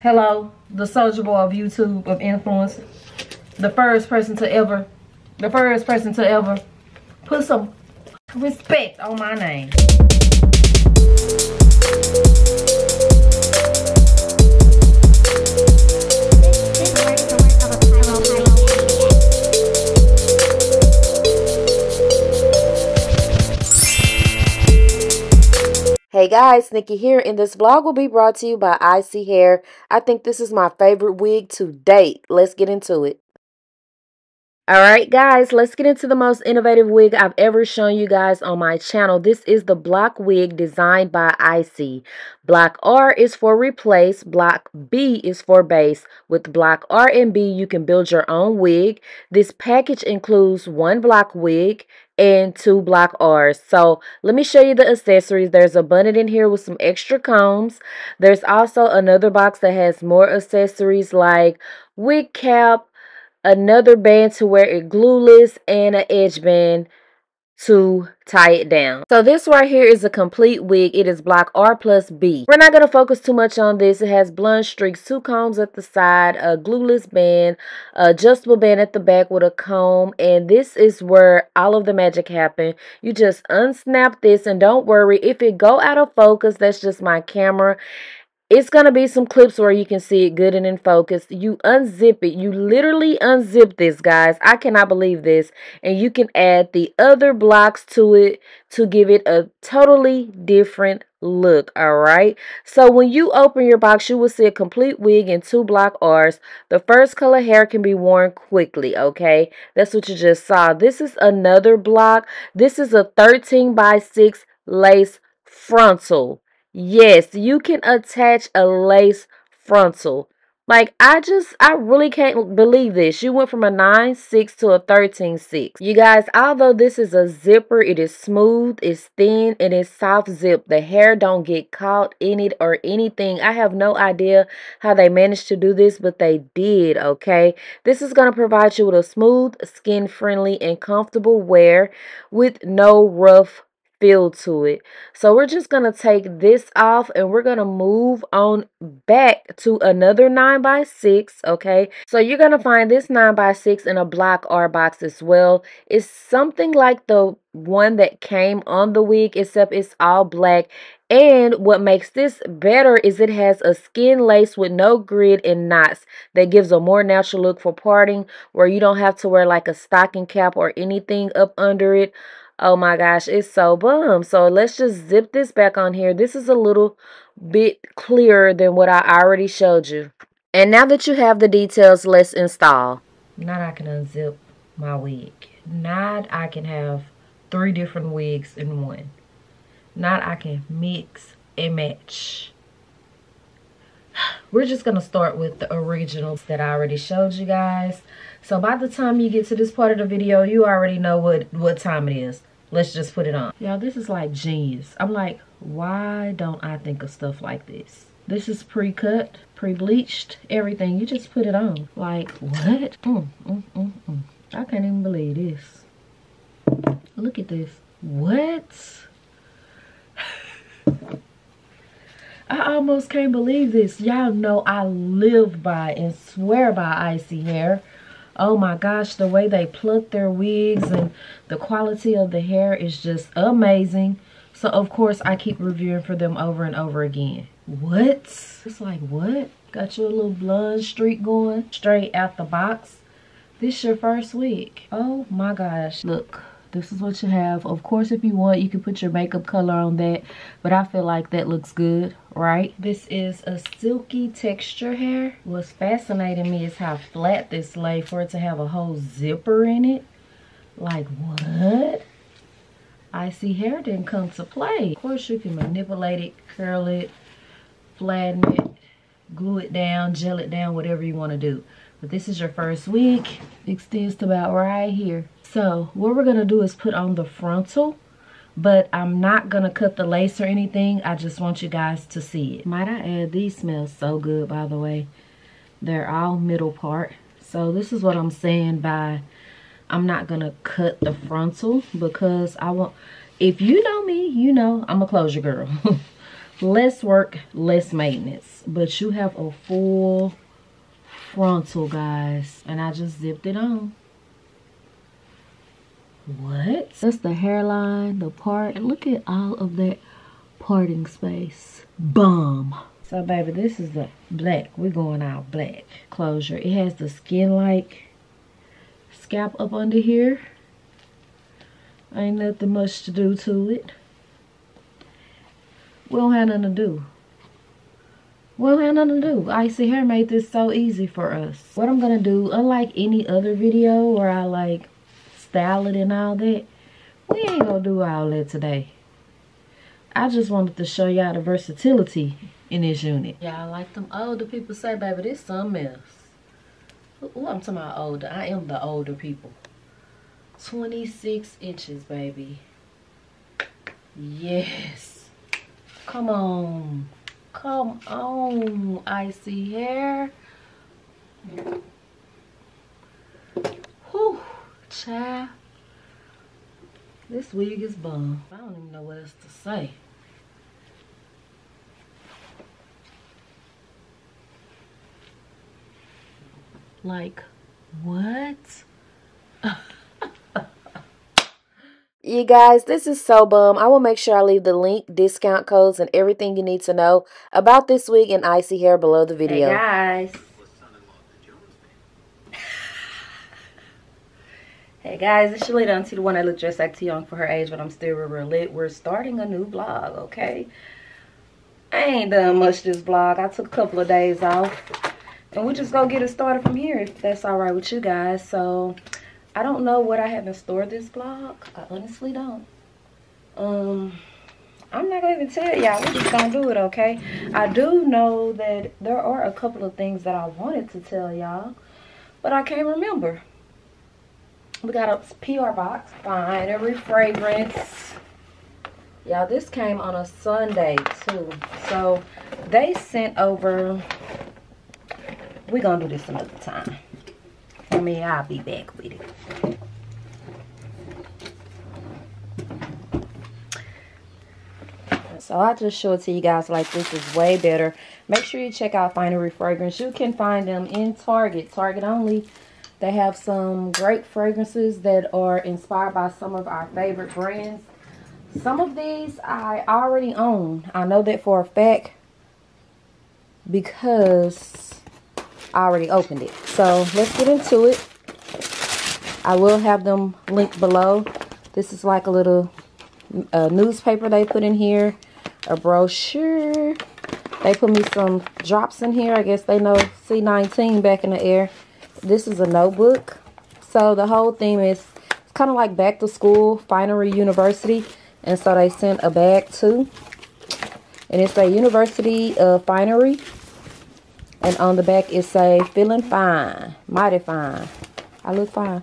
Hello, the soldier boy of YouTube of influence. The first person to ever, the first person to ever put some respect on my name. Hey guys, Nikki here, and this vlog will be brought to you by ISEE Hair. I think this is my favorite wig to date. Let's get into it. Alright guys, let's get into the most innovative wig I've ever shown you guys on my channel. This is the block wig designed by ISEE. Block R is for replace, block B is for base. With block R and B, you can build your own wig. This package includes one block wig and two block R's. So let me show you the accessories. There's a bonnet in here with some extra combs. There's also another box that has more accessories like wig cap, another band to wear it glueless, and an edge band to tie it down. So this right here is a complete wig. It is block R plus B. We're not going to focus too much on this. It has blonde streaks, two combs at the side, a glueless band, adjustable band at the back with a comb. And this is where all of the magic happened. You just unsnap this and don't worry. If it go out of focus, that's just my camera it's going to be some clips where you can see it good and in focus. You unzip it. You literally unzip this, guys. I cannot believe this. And you can add the other blocks to it to give it a totally different look, all right? So when you open your box, you will see a complete wig and two block R's. The first color hair can be worn quickly, okay? That's what you just saw. This is another block. This is a 13 by 6 lace frontal. Yes, you can attach a lace frontal. Like, I just, I really can't believe this. You went from a 9-6 to a 13-6. You guys, although this is a zipper, it is smooth, it's thin, and it's soft zip. The hair don't get caught in it or anything. I have no idea how they managed to do this, but they did, okay? This is going to provide you with a smooth, skin-friendly, and comfortable wear with no rough feel to it. So we're just going to take this off and we're going to move on back to another 9 by 6 okay? So you're going to find this 9 by 6 in a block R box as well. It's something like the one that came on the wig except it's all black and what makes this better is it has a skin lace with no grid and knots that gives a more natural look for parting where you don't have to wear like a stocking cap or anything up under it. Oh my gosh, it's so bum. So let's just zip this back on here. This is a little bit clearer than what I already showed you. And now that you have the details, let's install. Now I can unzip my wig. Now I can have three different wigs in one. Now I can mix and match. We're just going to start with the originals that I already showed you guys. So by the time you get to this part of the video, you already know what, what time it is. Let's just put it on. Y'all, this is like genius. I'm like, why don't I think of stuff like this? This is pre-cut, pre-bleached, everything. You just put it on. Like, what? Mm, mm, mm, mm. I can't even believe this. Look at this. What? I almost can't believe this. Y'all know I live by and swear by ISEE hair. Oh my gosh, the way they pluck their wigs and the quality of the hair is just amazing. So of course I keep reviewing for them over and over again. What? It's like what? Got your little blonde streak going straight out the box. This your first wig. Oh my gosh. Look, this is what you have. Of course, if you want, you can put your makeup color on that. But I feel like that looks good, right? This is a silky texture hair. What's fascinating me is how flat this lay for it to have a whole zipper in it. Like, what? ISEE hair didn't come to play. Of course, you can manipulate it, curl it, flatten it, glue it down, gel it down, whatever you want to do. But this is your first week Extends to about right here. So what we're going to do is put on the frontal. But I'm not going to cut the lace or anything. I just want you guys to see it. Might I add, these smell so good, by the way. They're all middle part. So this is what I'm saying by I'm not going to cut the frontal because I want, if you know me, you know I'm a closure girl. less work, less maintenance. But you have a full frontal, guys. And I just zipped it on. What? That's the hairline, the part. And look at all of that parting space. Bum. So, baby, this is the black. We're going out black. Closure. It has the skin-like scalp up under here. Ain't nothing much to do to it. We don't have nothing to do. We don't have nothing to do. ISEE Hair made this so easy for us. What I'm going to do, unlike any other video where I like it and all that, we ain't to do all that today. I just wanted to show y'all the versatility in this unit. Y'all like them older people say, baby, this something else. Ooh, I'm talking about older. I am the older people. 26 inches, baby. Yes. Come on. Come on, ISEE hair. Whew, child. This wig is bum. I don't even know what else to say. Like, what? You guys, this is so bum. I will make sure I leave the link, discount codes, and everything you need to know about this wig and ISEE hair below the video. Hey guys. Hey guys, it's Shalita Auntie, the one that looks just like too young for her age, but I'm still real lit. We're starting a new vlog, okay? I ain't done much this vlog. I took a couple of days off. And we're just gonna get it started from here if that's alright with you guys. So I don't know what I have in store this vlog. I honestly don't. Um I'm not gonna even tell y'all. We're just gonna do it, okay? I do know that there are a couple of things that I wanted to tell y'all, but I can't remember. We got a PR box, Finery fragrance. Y'all, this came on a Sunday too. So they sent over we're gonna do this another time. I mean, I'll be back with it. So I'll just show it to you guys like this is way better. Make sure you check out Finery Fragrance. You can find them in Target. Target only. They have some great fragrances that are inspired by some of our favorite brands. Some of these I already own. I know that for a fact because I already opened it. So let's get into it. I will have them linked below. This is like a little uh, newspaper they put in here. A brochure. They put me some drops in here. I guess they know C19 back in the air. This is a notebook. So the whole theme is kind of like back to school, Finery University. And so they sent a bag too. And it's a University of Finery. And on the back it say, feeling fine, mighty fine. I look fine.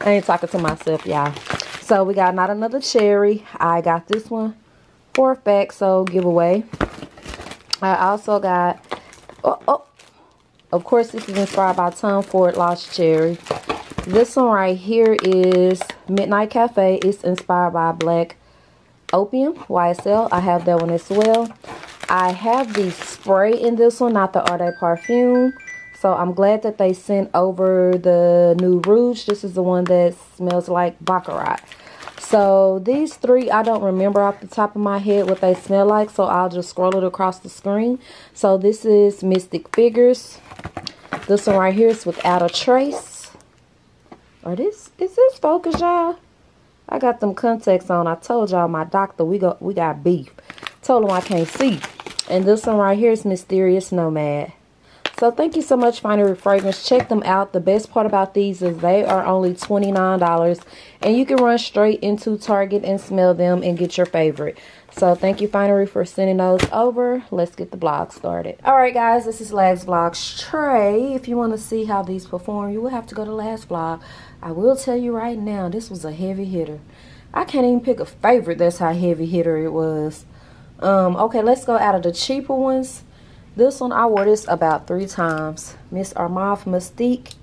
I ain't talking to myself, y'all. So we got not another cherry. I got this one for a fact, so giveaway. I also got, oh, oh, of course this is inspired by Tom Ford Lost Cherry. This one right here is Midnight Cafe. It's inspired by Black Opium, YSL. I have that one as well. I have the spray in this one, not the de Parfum. So I'm glad that they sent over the new Rouge. This is the one that smells like Baccarat. So these three, I don't remember off the top of my head what they smell like. So I'll just scroll it across the screen. So this is Mystic Figures. This one right here is Without a Trace. Or this, is this focus, y'all? I got them contacts on. I told y'all my doctor, we got, we got beef. Told him I can't see. And this one right here is Mysterious Nomad. So thank you so much, Finery Fragrance. Check them out. The best part about these is they are only $29. And you can run straight into Target and smell them and get your favorite. So thank you, Finery, for sending those over. Let's get the vlog started. All right, guys, this is last vlog's tray. If you want to see how these perform, you will have to go to last vlog. I will tell you right now, this was a heavy hitter. I can't even pick a favorite. That's how heavy hitter it was. Um, okay, let's go out of the cheaper ones. This one, I wore this about three times. Miss Armaf Mystique.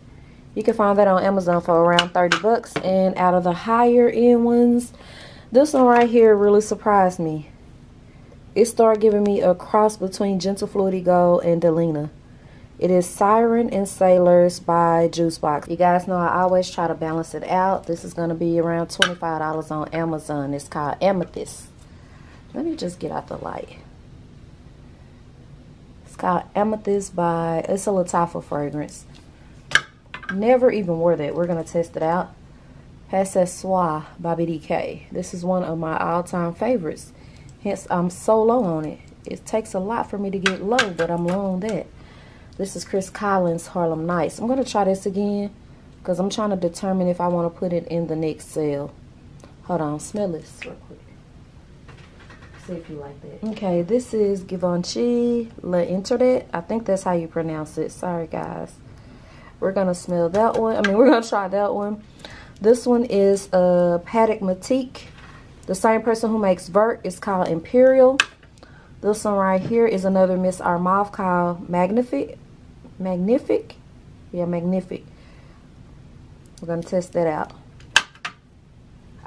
You can find that on Amazon for around 30 bucks. And out of the higher end ones, This one right here really surprised me. It started giving me a cross between Gentle Fluidity Gold and Delina. It is Siren and Sailors by Jusbox. You guys know I always try to balance it out. This is going to be around $25 on Amazon. It's called Amethyst. Let me just get out the light. Called Amethyst by, it's a Lattafa fragrance. Never even wore that. We're going to test it out. Pas Ce by BDK. This is one of my all-time favorites. Hence, I'm so low on it. It takes a lot for me to get low, but I'm low on that. This is Chris Collins Harlem Nights. I'm going to try this again because I'm trying to determine if I want to put it in the next sale. Hold on, smell this real quick. See if you like that. Okay, this is Givenchy Le Internet. I think that's how you pronounce it. Sorry, guys. We're going to smell that one. I mean, we're going to try that one. This one is a uh, Patek Matique. The same person who makes Vert is called Imperial. This one right here is another Miss Armaf called Magnific. Magnific? Yeah, Magnific. We're going to test that out.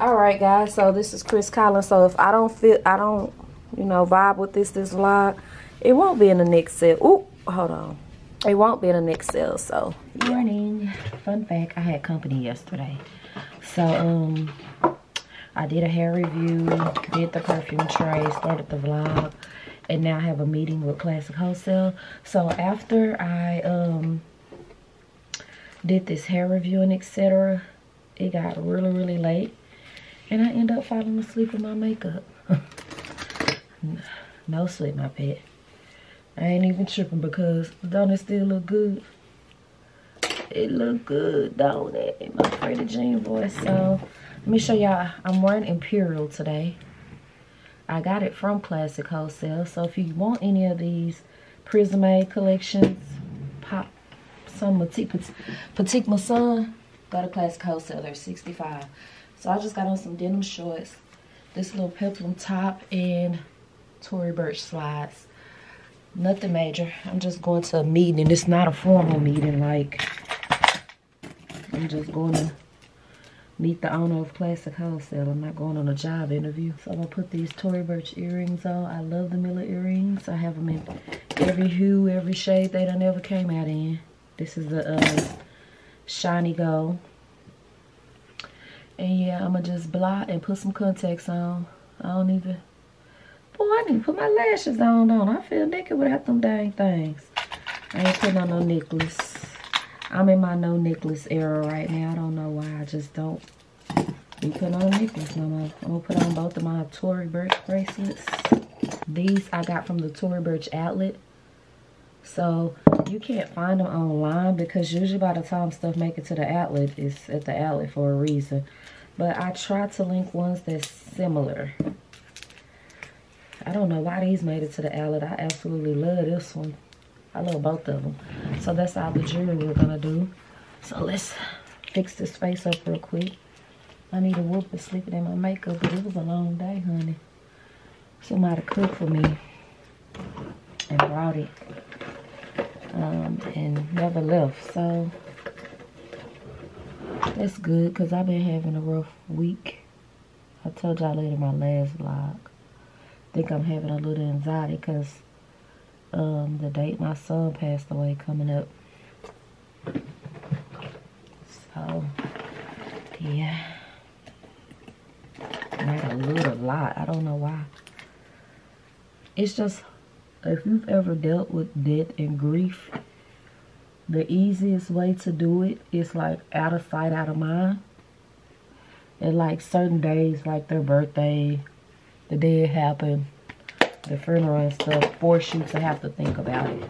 Alright, guys. So, this is Chris Collins. So, if I don't feel, I don't, you know, vibe with this, this vlog, it won't be in the next sale. Ooh, hold on. It won't be in the next sale, so. Morning. Fun fact, I had company yesterday. So, um, I did a hair review, did the perfume tray, started the vlog and now I have a meeting with Classic Wholesale. So after I um did this hair review and etc., it got really, really late. And I end up falling asleep with my makeup. no sleep, my pet. I ain't even tripping because don't it still look good? It look good, don't it? My pretty Jean voice. So let me show y'all. I'm wearing Imperial today. I got it from Classic Wholesale. So if you want any of these Prisme collections, pop some Petite, Petite Mason, go to Classic Wholesale. They're 65 So I just got on some denim shorts, this little peplum top, and Tory Burch slides. Nothing major. I'm just going to a meeting. And it's not a formal meeting. Like, I'm just going to meet the owner of Classic Wholesale. I'm not going on a job interview. So I'm going to put these Tory Burch earrings on. I love the Miller earrings. I have them in every hue, every shade they done ever came out in. This is the uh, shiny gold. And yeah, I'm going to just blot and put some contacts on. I don't even... Boy, I need to put my lashes on, on. I feel naked without them dang things. I ain't putting on no necklace. I'm in my no necklace era right now. I don't know why. I just don't be putting on necklace no more. I'm to put on both of my Tory Burch bracelets. These I got from the Tory Burch outlet. So you can't find them online because usually by the time stuff make it to the outlet, it's at the outlet for a reason. But I tried to link ones that's similar. I don't know why these made it to the outlet. I absolutely love this one. I love both of them. So that's all the jewelry we're gonna do. So let's fix this face up real quick. I need a whoop for sleeping in my makeup, but it was a long day, honey. Somebody cooked for me and brought it um, and never left. So that's good because I've been having a rough week. I told y'all later my last vlog. Think I'm having a little anxiety because um, the date my son passed away coming up. So, yeah. I Not a little lot. I don't know why. It's just, if you've ever dealt with death and grief, the easiest way to do it is like out of sight, out of mind. And like certain days, like their birthday, the day it happened, the funeral and stuff force you to have to think about it.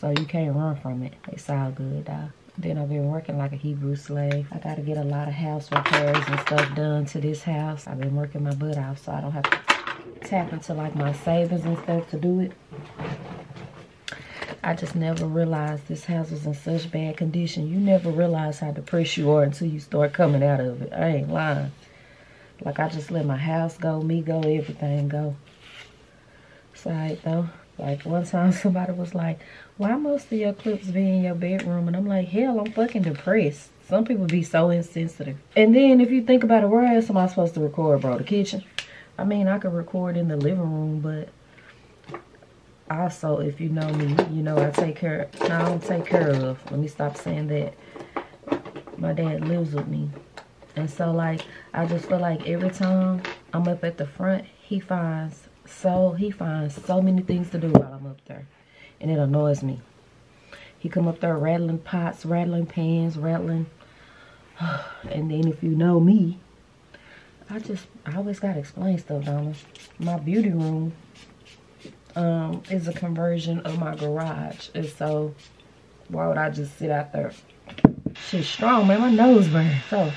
So you can't run from it. It's all good though. Then I've been working like a Hebrew slave. I gotta get a lot of house repairs and stuff done to this house. I've been working my butt off so I don't have to tap into like my savings and stuff to do it. I just never realized this house was in such bad condition. You never realize how depressed you are until you start coming out of it. I ain't lying. Like I just let my house go, me go, everything go. It's alright though. Like one time somebody was like, why most of your clips be in your bedroom? And I'm like, hell, I'm fucking depressed. Some people be so insensitive. And then if you think about it, where else am I supposed to record, bro? The kitchen? I mean, I could record in the living room, but also, if you know me, you know I take care, no, I don't take care of. Let me stop saying that. My dad lives with me. And so, like, I just feel like every time I'm up at the front, he finds so, he finds so many things to do while I'm up there. And it annoys me. He come up there rattling pots, rattling pans, rattling. and then if you know me, I just, I always got to explain stuff, Donna. My beauty room um, is a conversion of my garage. And so, why would I just sit out there? She's strong, man. My nose burns. So,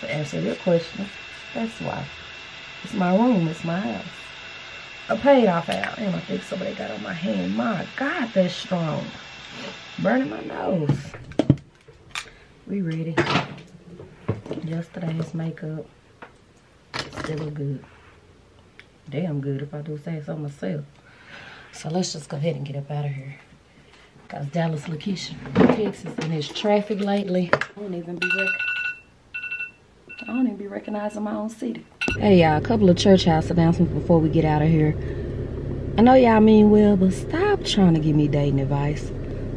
to answer your question, that's why. It's my room. It's my house. A paid off out. And I think somebody got on my hand. My God, that's strong. Burning my nose. We ready. Yesterday's makeup. Still good. Damn good if I do say so myself. So let's just go ahead and get up out of here. Cause Dallas location, Texas, and there's traffic lately. I don't even be rec I don't even be recognizing my own city. Hey y'all, a couple of church house announcements before we get out of here. I know y'all mean well, but stop trying to give me dating advice.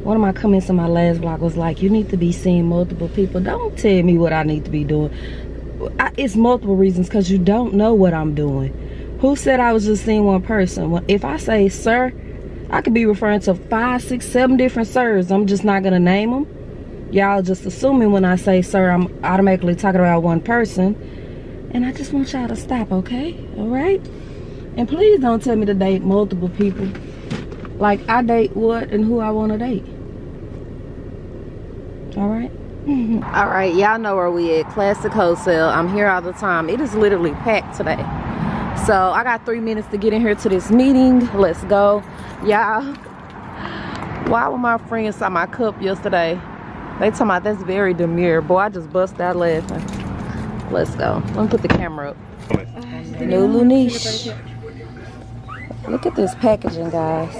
One of my comments in my last vlog was like, you need to be seeing multiple people. Don't tell me what I need to be doing. I, it's multiple reasons because you don't know what I'm doing. Who said I was just seeing one person? Well, if I say sir, I could be referring to five, six, seven different sirs. I'm just not gonna name them. Y'all just assuming when I say sir, I'm automatically talking about one person. And I just want y'all to stop, okay? All right? And please don't tell me to date multiple people. Like I date what and who I want to date. All right? all right, y'all know where we at. Classic Wholesale. I'm here all the time. It is literally packed today. So I got three minutes to get in here to this meeting. Let's go. Y'all, why were my friends saw my cup yesterday? They talking about that's very demure. Boy, I just bust out laughing. Let's go. Let me put the camera up. Nulu niche. Look at this packaging, guys.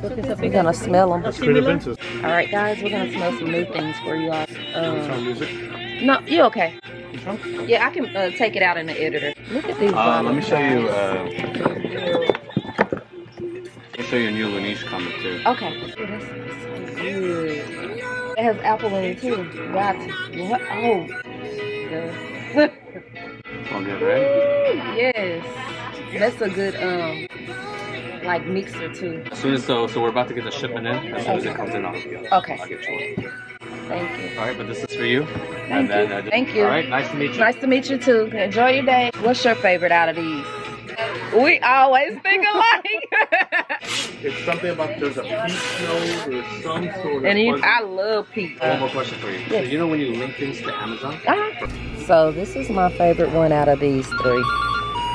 We're gonna smell them. All right, guys, we're gonna smell some new things for you all. Um, no, you okay? Yeah, I can uh, take it out in the editor. Look at these. Uh, let me show you. Uh, let me show you a new Laneige comic too. Okay. Oh, that's so. It has apple in it too. Got to. What? Oh. All good, right? yes. That's a good um like mixer too. As soon as so, so we're about to get the shipment in. As soon as it comes in, I'll, Okay. I'll get you. Thank you. All right, but this is for you. Thank you. uh, Thank you. All right, nice to meet you. Nice to meet you too. Enjoy your day. What's your favorite out of these? We always think alike. It's something about there's a peach nose or some sort of. and you, I love peach. One more question for you. So you know when you link things to Amazon? Uh-huh. So this is my favorite one out of these three.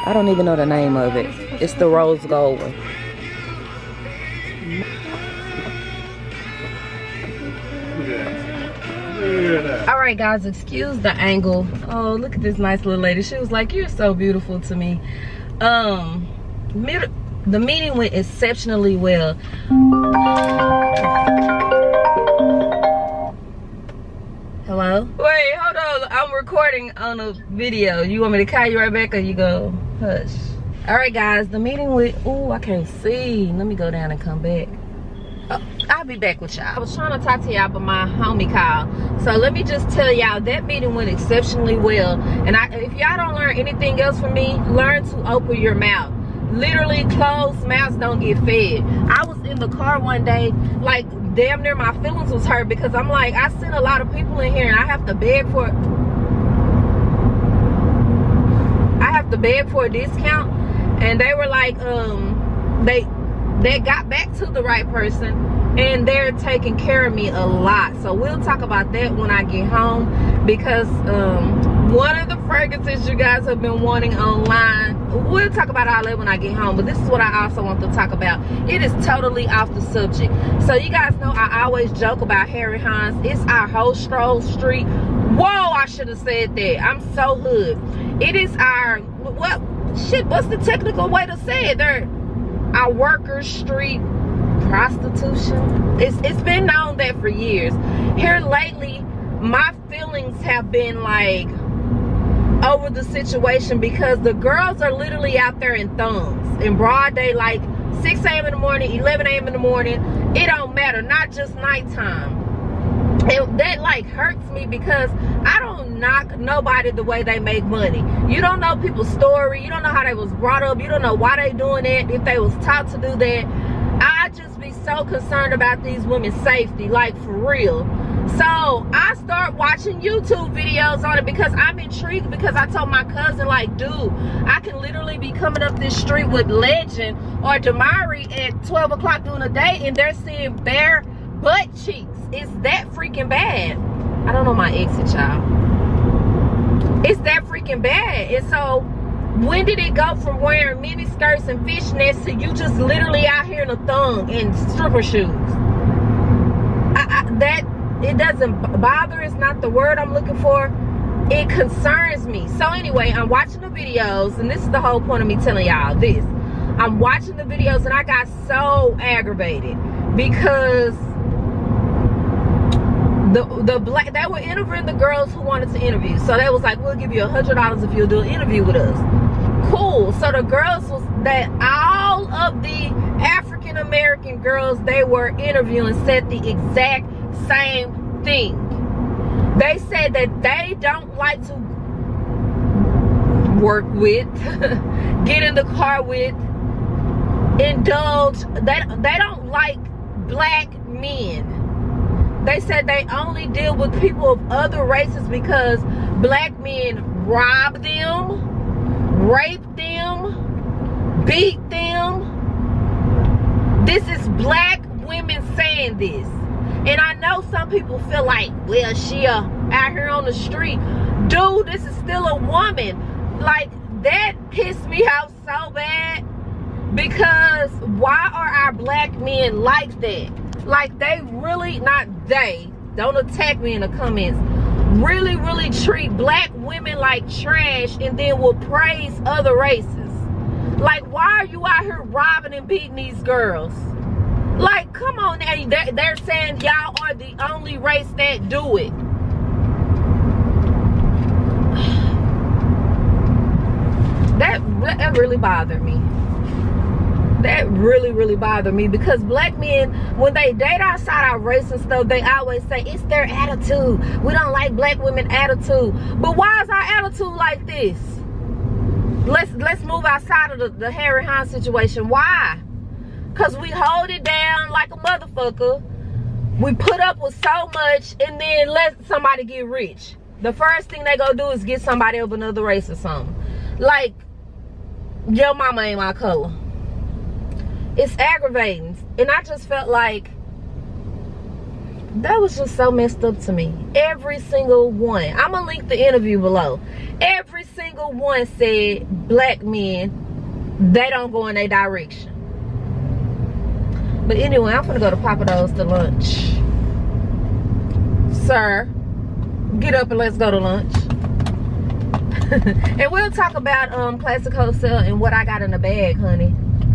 I don't even know the name of it. It's the rose gold one. All right, guys, excuse the angle. Oh, look at this nice little lady. She was like, "You're so beautiful to me." Um, the meeting went exceptionally well. Hello? Wait, hold on. I'm recording on a video. You want me to call you right back or you go hush? All right, guys, the meeting went. Oh, I can't see. Let me go down and come back. Oh, I'll be back with y'all. I was trying to talk to y'all, but my homie called. So let me just tell y'all that meeting went exceptionally well. And I, if y'all don't learn anything else from me, learn to open your mouth. Literally, closed mouths don't get fed. I was in the car one day, like damn near my feelings was hurt because I'm like, I sent a lot of people in here and I have to beg for I have to beg for a discount. And they were like, um, they they got back to the right person and they're taking care of me a lot so we'll talk about that when i get home because um, one of the fragrances you guys have been wanting online. We'll talk about all that when i get home but this is what i also want to talk about. It is totally off the subject. So you guys know i always joke about harry hines. It's our whole stroll street. Whoa i should have said that. I'm so hood. It is our what shit, what's the technical way to say it? They're our workers street prostitution. It's it's been known that for years. Here lately, my feelings have been like over the situation because the girls are literally out there in thongs in broad daylight 6 a.m. in the morning, 11 a.m. in the morning. It don't matter, not just nighttime. That like hurts me because I don't knock nobody the way they make money. You don't know people's story. You don't know how they was brought up. You don't know why they doing it. If they was taught to do that. I just be so concerned about these women's safety, like for real. So I start watching YouTube videos on it because I'm intrigued because I told my cousin like, dude, I can literally be coming up this street with Legend or Damari at 12 o'clock during the day and they're seeing bare butt cheeks. It's that freaking bad. I don't know my exit, y'all. It's that freaking bad. And so when did it go from wearing mini skirts and fishnets to you just literally out here in a thong and stripper shoes? I, I, that it doesn't bother is not the word i'm looking for. It concerns me. So anyway i'm watching the videos and this is the whole point of me telling y'all this. I'm watching the videos and i got so aggravated because the the black they were interviewing the girls who wanted to interview. So they was like we'll give you a hundred dollars if you'll do an interview with us. Cool. So the girls was that all of the african american girls they were interviewing said the exact same thing. They said that they don't like to work with, get in the car with, indulge. They, they don't like black men. They said they only deal with people of other races because black men rob them, rape them, beat them. This is black women saying this. And I know some people feel like, well, she uh, out here on the street. Dude, this is still a woman. Like, that pissed me off so bad. Because why are our black men like that? Like, they really, not they, don't attack me in the comments, really, really treat black women like trash and then will praise other races. Like, why are you out here robbing and beating these girls? Like, come on now. They're, they're saying y'all are the only race that do it. That, that really bothered me. That really, really bothered me because black men, when they date outside our race and stuff, they always say it's their attitude. We don't like black women attitude. But why is our attitude like this? Let's let's move outside of the, the Harry Hines situation. Why? Cause we hold it down like a motherfucker. We put up with so much and then let somebody get rich. The first thing they go do is get somebody of another race or something. Like, your mama ain't my color. It's aggravating. And I just felt like that was just so messed up to me. Every single one. I'm gonna link the interview below. Every single one said black men, they don't go in their direction. But anyway, I'm gonna go to Pappadeaux to lunch. Sir, get up and let's go to lunch. and we'll talk about um classic wholesale and what I got in the bag, honey,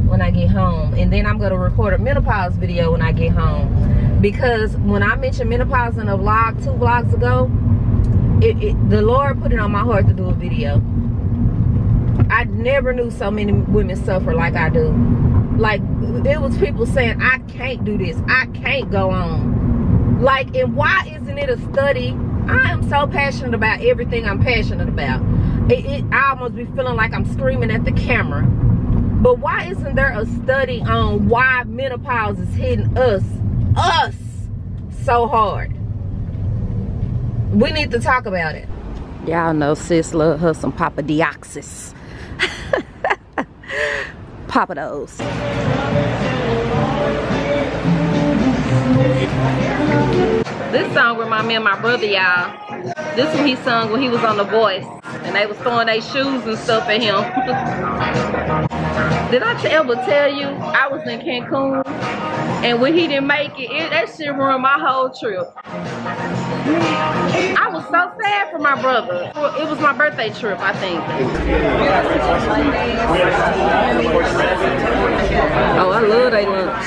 when I get home. And then I'm gonna record a menopause video when I get home. Because when I mentioned menopause in a vlog two vlogs ago, it, it, the Lord put it on my heart to do a video. I never knew so many women suffer like I do like there was people saying i can't do this. I can't go on. Like and why isn't it a study? I am so passionate about everything i'm passionate about. It, it, i almost be feeling like i'm screaming at the camera. But why isn't there a study on why menopause is hitting us us so hard? We need to talk about it. Y'all know sis love her some Pappadeaux Pappadeaux. This song remind me of my brother, y'all. This one he sung when he was on The Voice. And they was throwing their shoes and stuff at him. Did I ever tell you I was in Cancun? And when he didn't make it, it that shit ruined my whole trip. I was so sad for my brother. It was my birthday trip, I think. Oh, I love they lunch.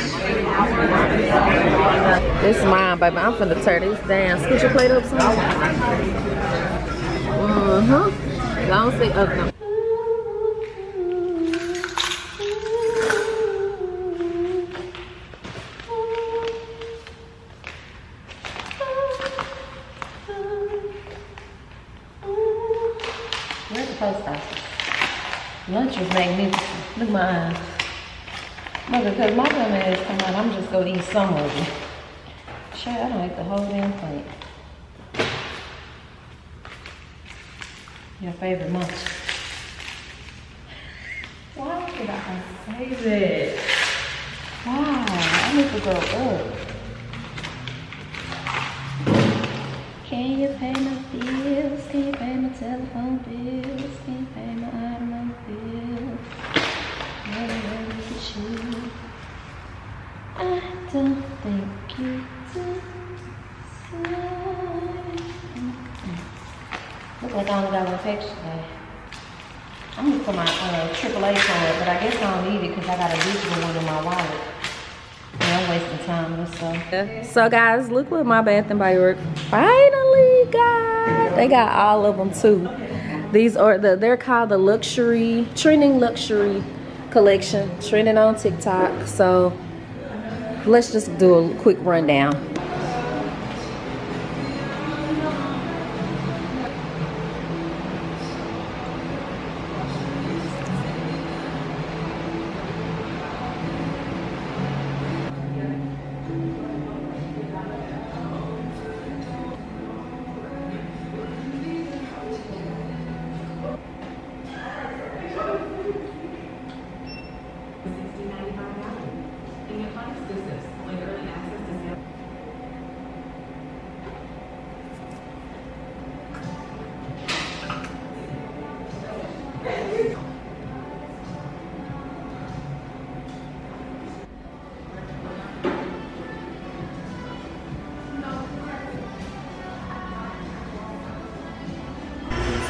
This mine, baby. I'm finna tear this down. Scoot your plate up some. Uh-huh. Don't say, oh, magnificent. Look my eyes. Mother, because my dumb ass come out, I'm just gonna eat some of it. Shit, I don't like the whole damn plate. Your favorite munch. Why did I save it? Wow, I need to go up. Can you pay my bills? Can you pay my telephone bills? Can you pay my you. I don't think you do. Look like I only got one picture today. I'm looking for my uh, AAA card, but I guess I don't need it because I got a digital one in my wallet. I'm wasting time. Let's go. So guys, look what my Bath and Body Works finally got. They got all of them too. These are the they're called the luxury trending luxury collection, trending on TikTok. So let's just do a quick rundown.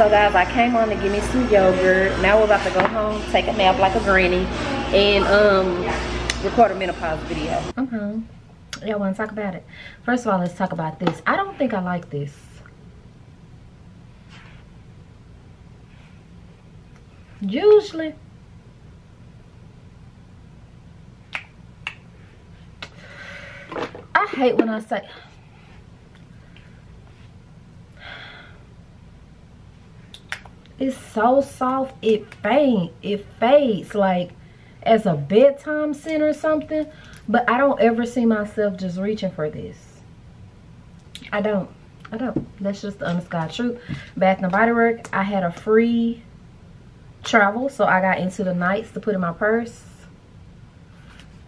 So guys, I came on to give me some yogurt. Now we're about to go home, take a nap like a granny, and um, record a menopause video. Uh-huh. Y'all wanna talk about it? First of all, let's talk about this. I don't think I like this. Usually, I hate when I say, it's so soft it faint it fades like as a bedtime scent or something. But i don't ever see myself just reaching for this. I don't. I don't. That's just the god truth. Bath and body work i had a free travel so i got into the nights to put in my purse.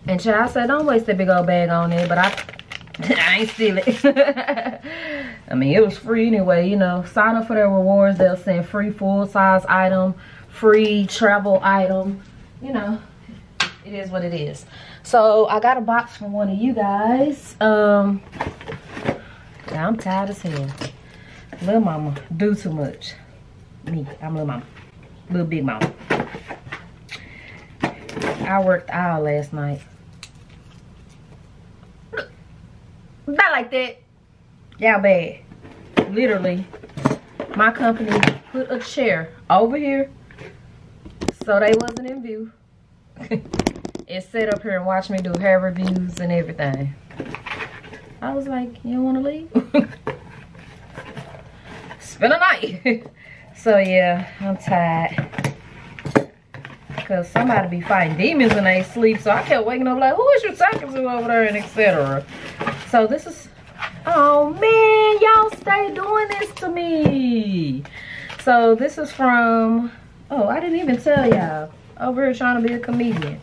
And child said don't waste that big old bag on it but i I ain't steal it. I mean, it was free anyway, you know. Sign up for their rewards. They'll send free full-size item, free travel item. You know, it is what it is. So, I got a box from one of you guys. Um, I'm tired as hell. Little mama do too much. Me, I'm little mama. Little big mama. I worked out last night. Not like that. Y'all bad. Literally, my company put a chair over here so they wasn't in view. and sit up here and watch me do hair reviews and everything. I was like, you don't want to leave? Spend a night. so yeah, I'm tired. Because somebody be fighting demons when they sleep. So I kept waking up like, who is you talking to over there and etc. So this is, oh man, y'all stay doing this to me. So this is from, oh, I didn't even tell y'all. Over here trying to be a comedian.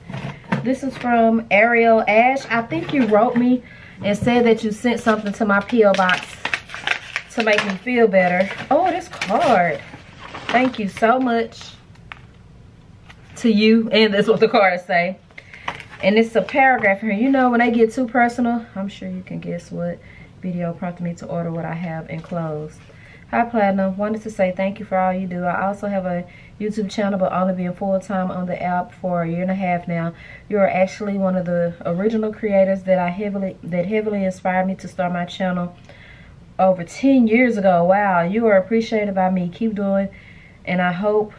This is from Ariel Ash. I think you wrote me and said that you sent something to my P.O. box to make me feel better. Oh, this card. Thank you so much to you. And that's what the cards say. And it's a paragraph here. You know, when they get too personal, I'm sure you can guess what. video prompted me to order what I have enclosed. Hi Platinum, wanted to say thank you for all you do. I also have a YouTube channel but only been full-time on the app for a year and a half now. You are actually one of the original creators that I heavily that heavily inspired me to start my channel over 10 years ago. Wow, you are appreciated by me. Keep doing and I hope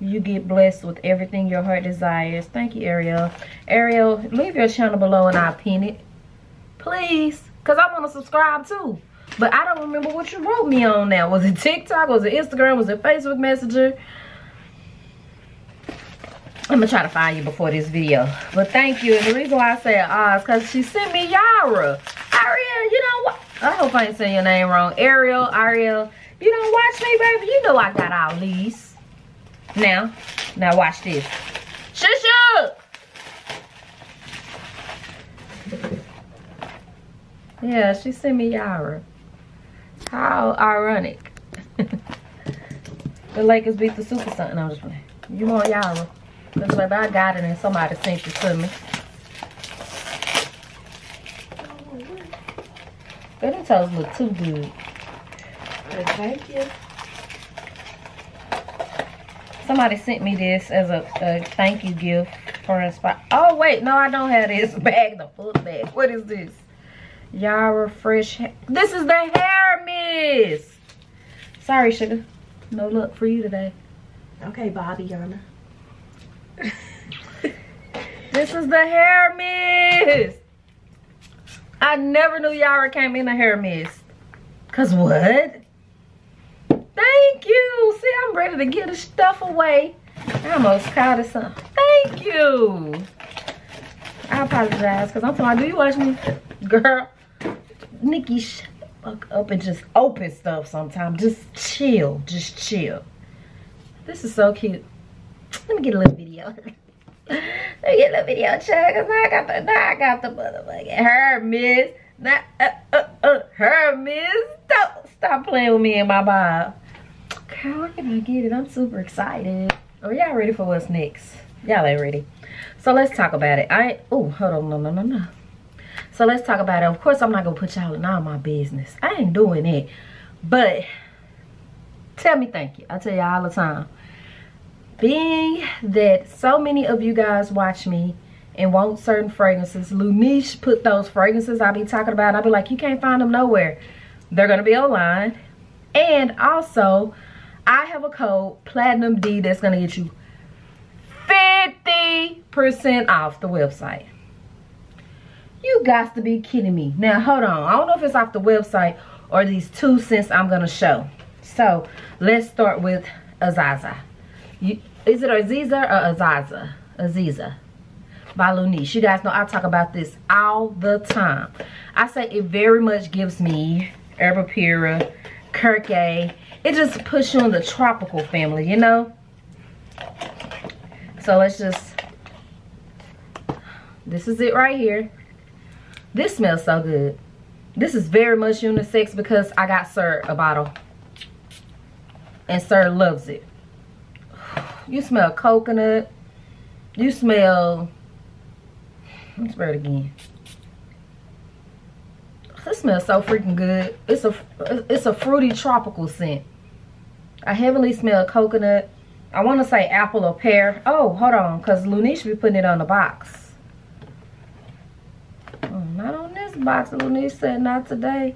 you get blessed with everything your heart desires. Thank you, Ariel. Ariel, leave your channel below and I'll pin it. Please. Because I want to subscribe too. But I don't remember what you wrote me on now. Was it TikTok? Was it Instagram? Was it Facebook Messenger? I'm going to try to find you before this video. But thank you. And the reason why I say ah is because she sent me Yara. Ariel, you know what? I hope I ain't saying your name wrong. Ariel, Ariel. You don't watch me, baby. You know I got all these. Now, now watch this. Shush up! Yeah, she sent me Yara. How ironic. the Lakers beat the Super Sun. I'm just playing. You want Yara. Because baby, I got it and somebody sent it to me. But them toes look too good. Thank you. Somebody sent me this as a, a thank you gift for Inspire. Oh, wait. No, I don't have this bag. The foot bag. What is this? Yara Fresh. This is the hair mist. Sorry, sugar. No luck for you today. Okay, Bobby, Yana. This is the hair mist. I never knew Yara came in a hair mist. Cause what? Thank you. See, I'm ready to get the stuff away. I almost caught it some. Thank you. I apologize because I'm talking. Do you watch me, girl? Nikki, shut the fuck up and just open stuff sometimes. Just chill. Just chill. This is so cute. Let me get a little video. Let me get a little video check. Cause I got the now I got the motherfucking Hermes. Now uh, uh, uh, Hermes. Don't stop playing with me and my bob. Where can I get it? I'm super excited. Are y'all ready for what's next? Y'all ain't ready. So let's talk about it. I oh hold on no no no no. So let's talk about it. Of course I'm not gonna put y'all in all my business. I ain't doing it. But tell me thank you. I tell you all the time being that so many of you guys watch me and want certain fragrances, Luniche put those fragrances I be talking about. I be like, you can't find them nowhere. They're to be online. And also, I have a code, Platinum D, that's to get you 50% off the website. You got to be kidding me. Now, hold on. I don't know if it's off the website or these two cents I'm to show. So, let's start with Azaza. You, is it Aziza or Azaza? Aziza by Luniche. You guys know I talk about this all the time. I say it very much gives me Herbapura, Kirke. It just puts you in the tropical family, you know? So let's just, this is it right here. This smells so good. This is very much unisex because I got Sir a bottle. And Sir loves it. You smell coconut. You smell, let's spray it again. This smells so freaking good. It's a, it's a fruity tropical scent. I heavily smell coconut. I want to say apple or pear. Oh, hold on, because Luniche be putting it on the box. Oh, not on this box. Luniche said not today.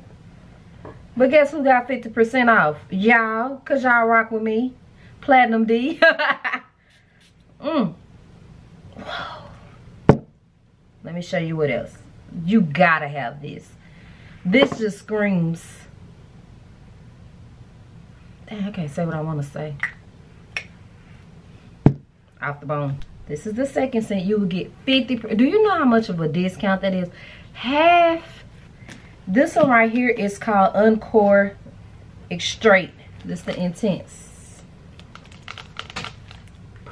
But guess who got 50% off? Y'all, because y'all rock with me. Platinum D. mm. Let me show you what else. You gotta have this. This just screams. Dang, I can't say what I want to say. Off the bone. This is the second scent. You will get 50. Do you know how much of a discount that is? Half. This one right here is called Encore Extrait. This is the Intense.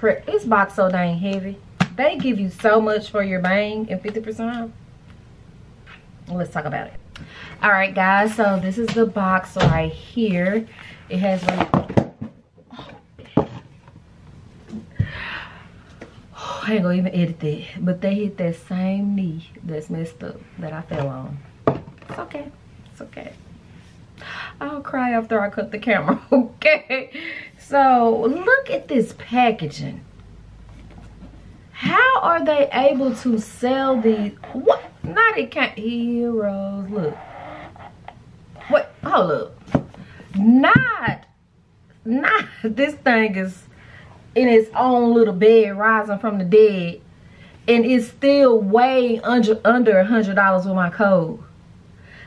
This box so dang heavy. They give you so much for your bang and 50% off. Let's talk about it. All right, guys. So this is the box right here. It has like... I ain't gonna even edit it, But they hit that same knee that's messed up that I fell on. It's okay. It's okay. I'll cry after I cut the camera, okay? So, look at this packaging. How are they able to sell these? What? Not it can't. Heroes, look. What? hold up. Not, not, this thing is in its own little bed rising from the dead and it's still way under under a hundred dollars with my code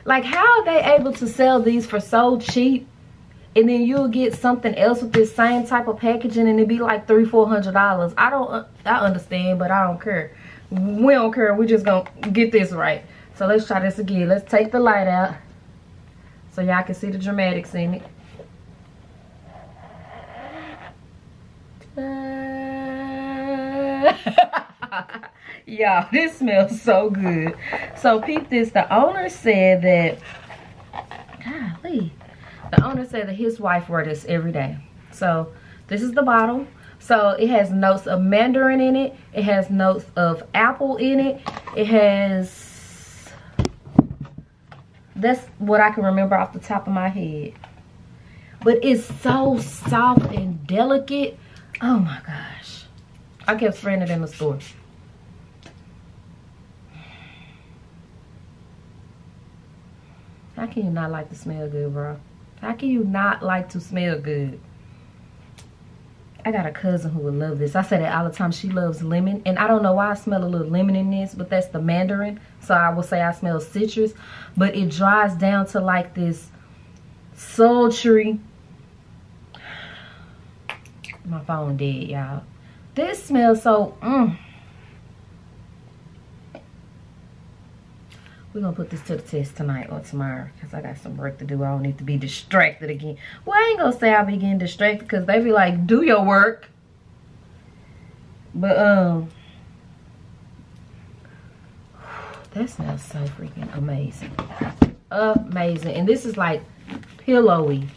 like how are they able to sell these for so cheap and then you'll get something else with this same type of packaging and it'd be like three four hundred dollars. I don't uh, i understand but i don't care. We don't care. We just gonna get this right. So let's try this again. Let's take the light out so y'all can see the dramatics in it. Y'all, this smells so good. So peep this. The owner said that, golly, the owner said that his wife wore this every day. So this is the bottle. So it has notes of mandarin in it. It has notes of apple in it. It has, that's what I can remember off the top of my head. But it's so soft and delicate. Oh my gosh. I kept spraying it in the store. How can you not like the smell good, bro? How can you not like to smell good? I got a cousin who would love this. I say that all the time. She loves lemon. And I don't know why I smell a little lemon in this, but that's the mandarin. So I will say I smell citrus. But it dries down to like this sultry. My phone dead, y'all. This smells so, mm. We're to put this to the test tonight or tomorrow because I got some work to do. I don't need to be distracted again. Well, I ain't to say I'll be getting distracted because they be like, do your work. But, um, that smells so freaking amazing. Amazing. And this is like pillowy.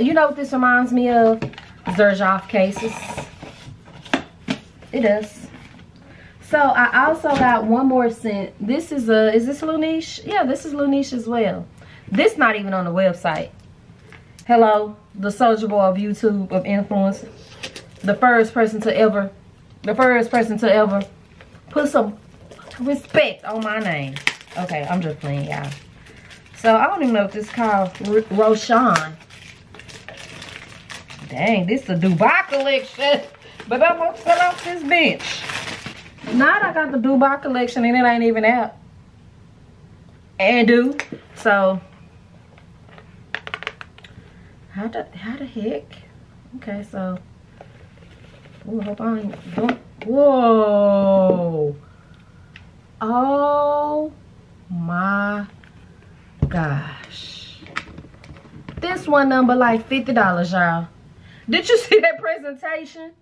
You know what this reminds me of? Xerjoff cases. It does. So I also got one more scent. This is a, is this Luniche? Yeah, this is Luniche as well. This not even on the website. Hello, the soldier boy of YouTube, of influence. The first person to ever, the first person to ever put some respect on my name. Okay, I'm just playing, y'all. So I don't even know if this is called Roshan. Dang, this is a Dubai collection. But I'm gonna fill off this bench. Now I got the Dubai collection and it ain't even out. And do. So how the how the heck? Okay, so Ooh, hope I whoa. Oh my gosh. This one number like $50, y'all. Did you see that presentation?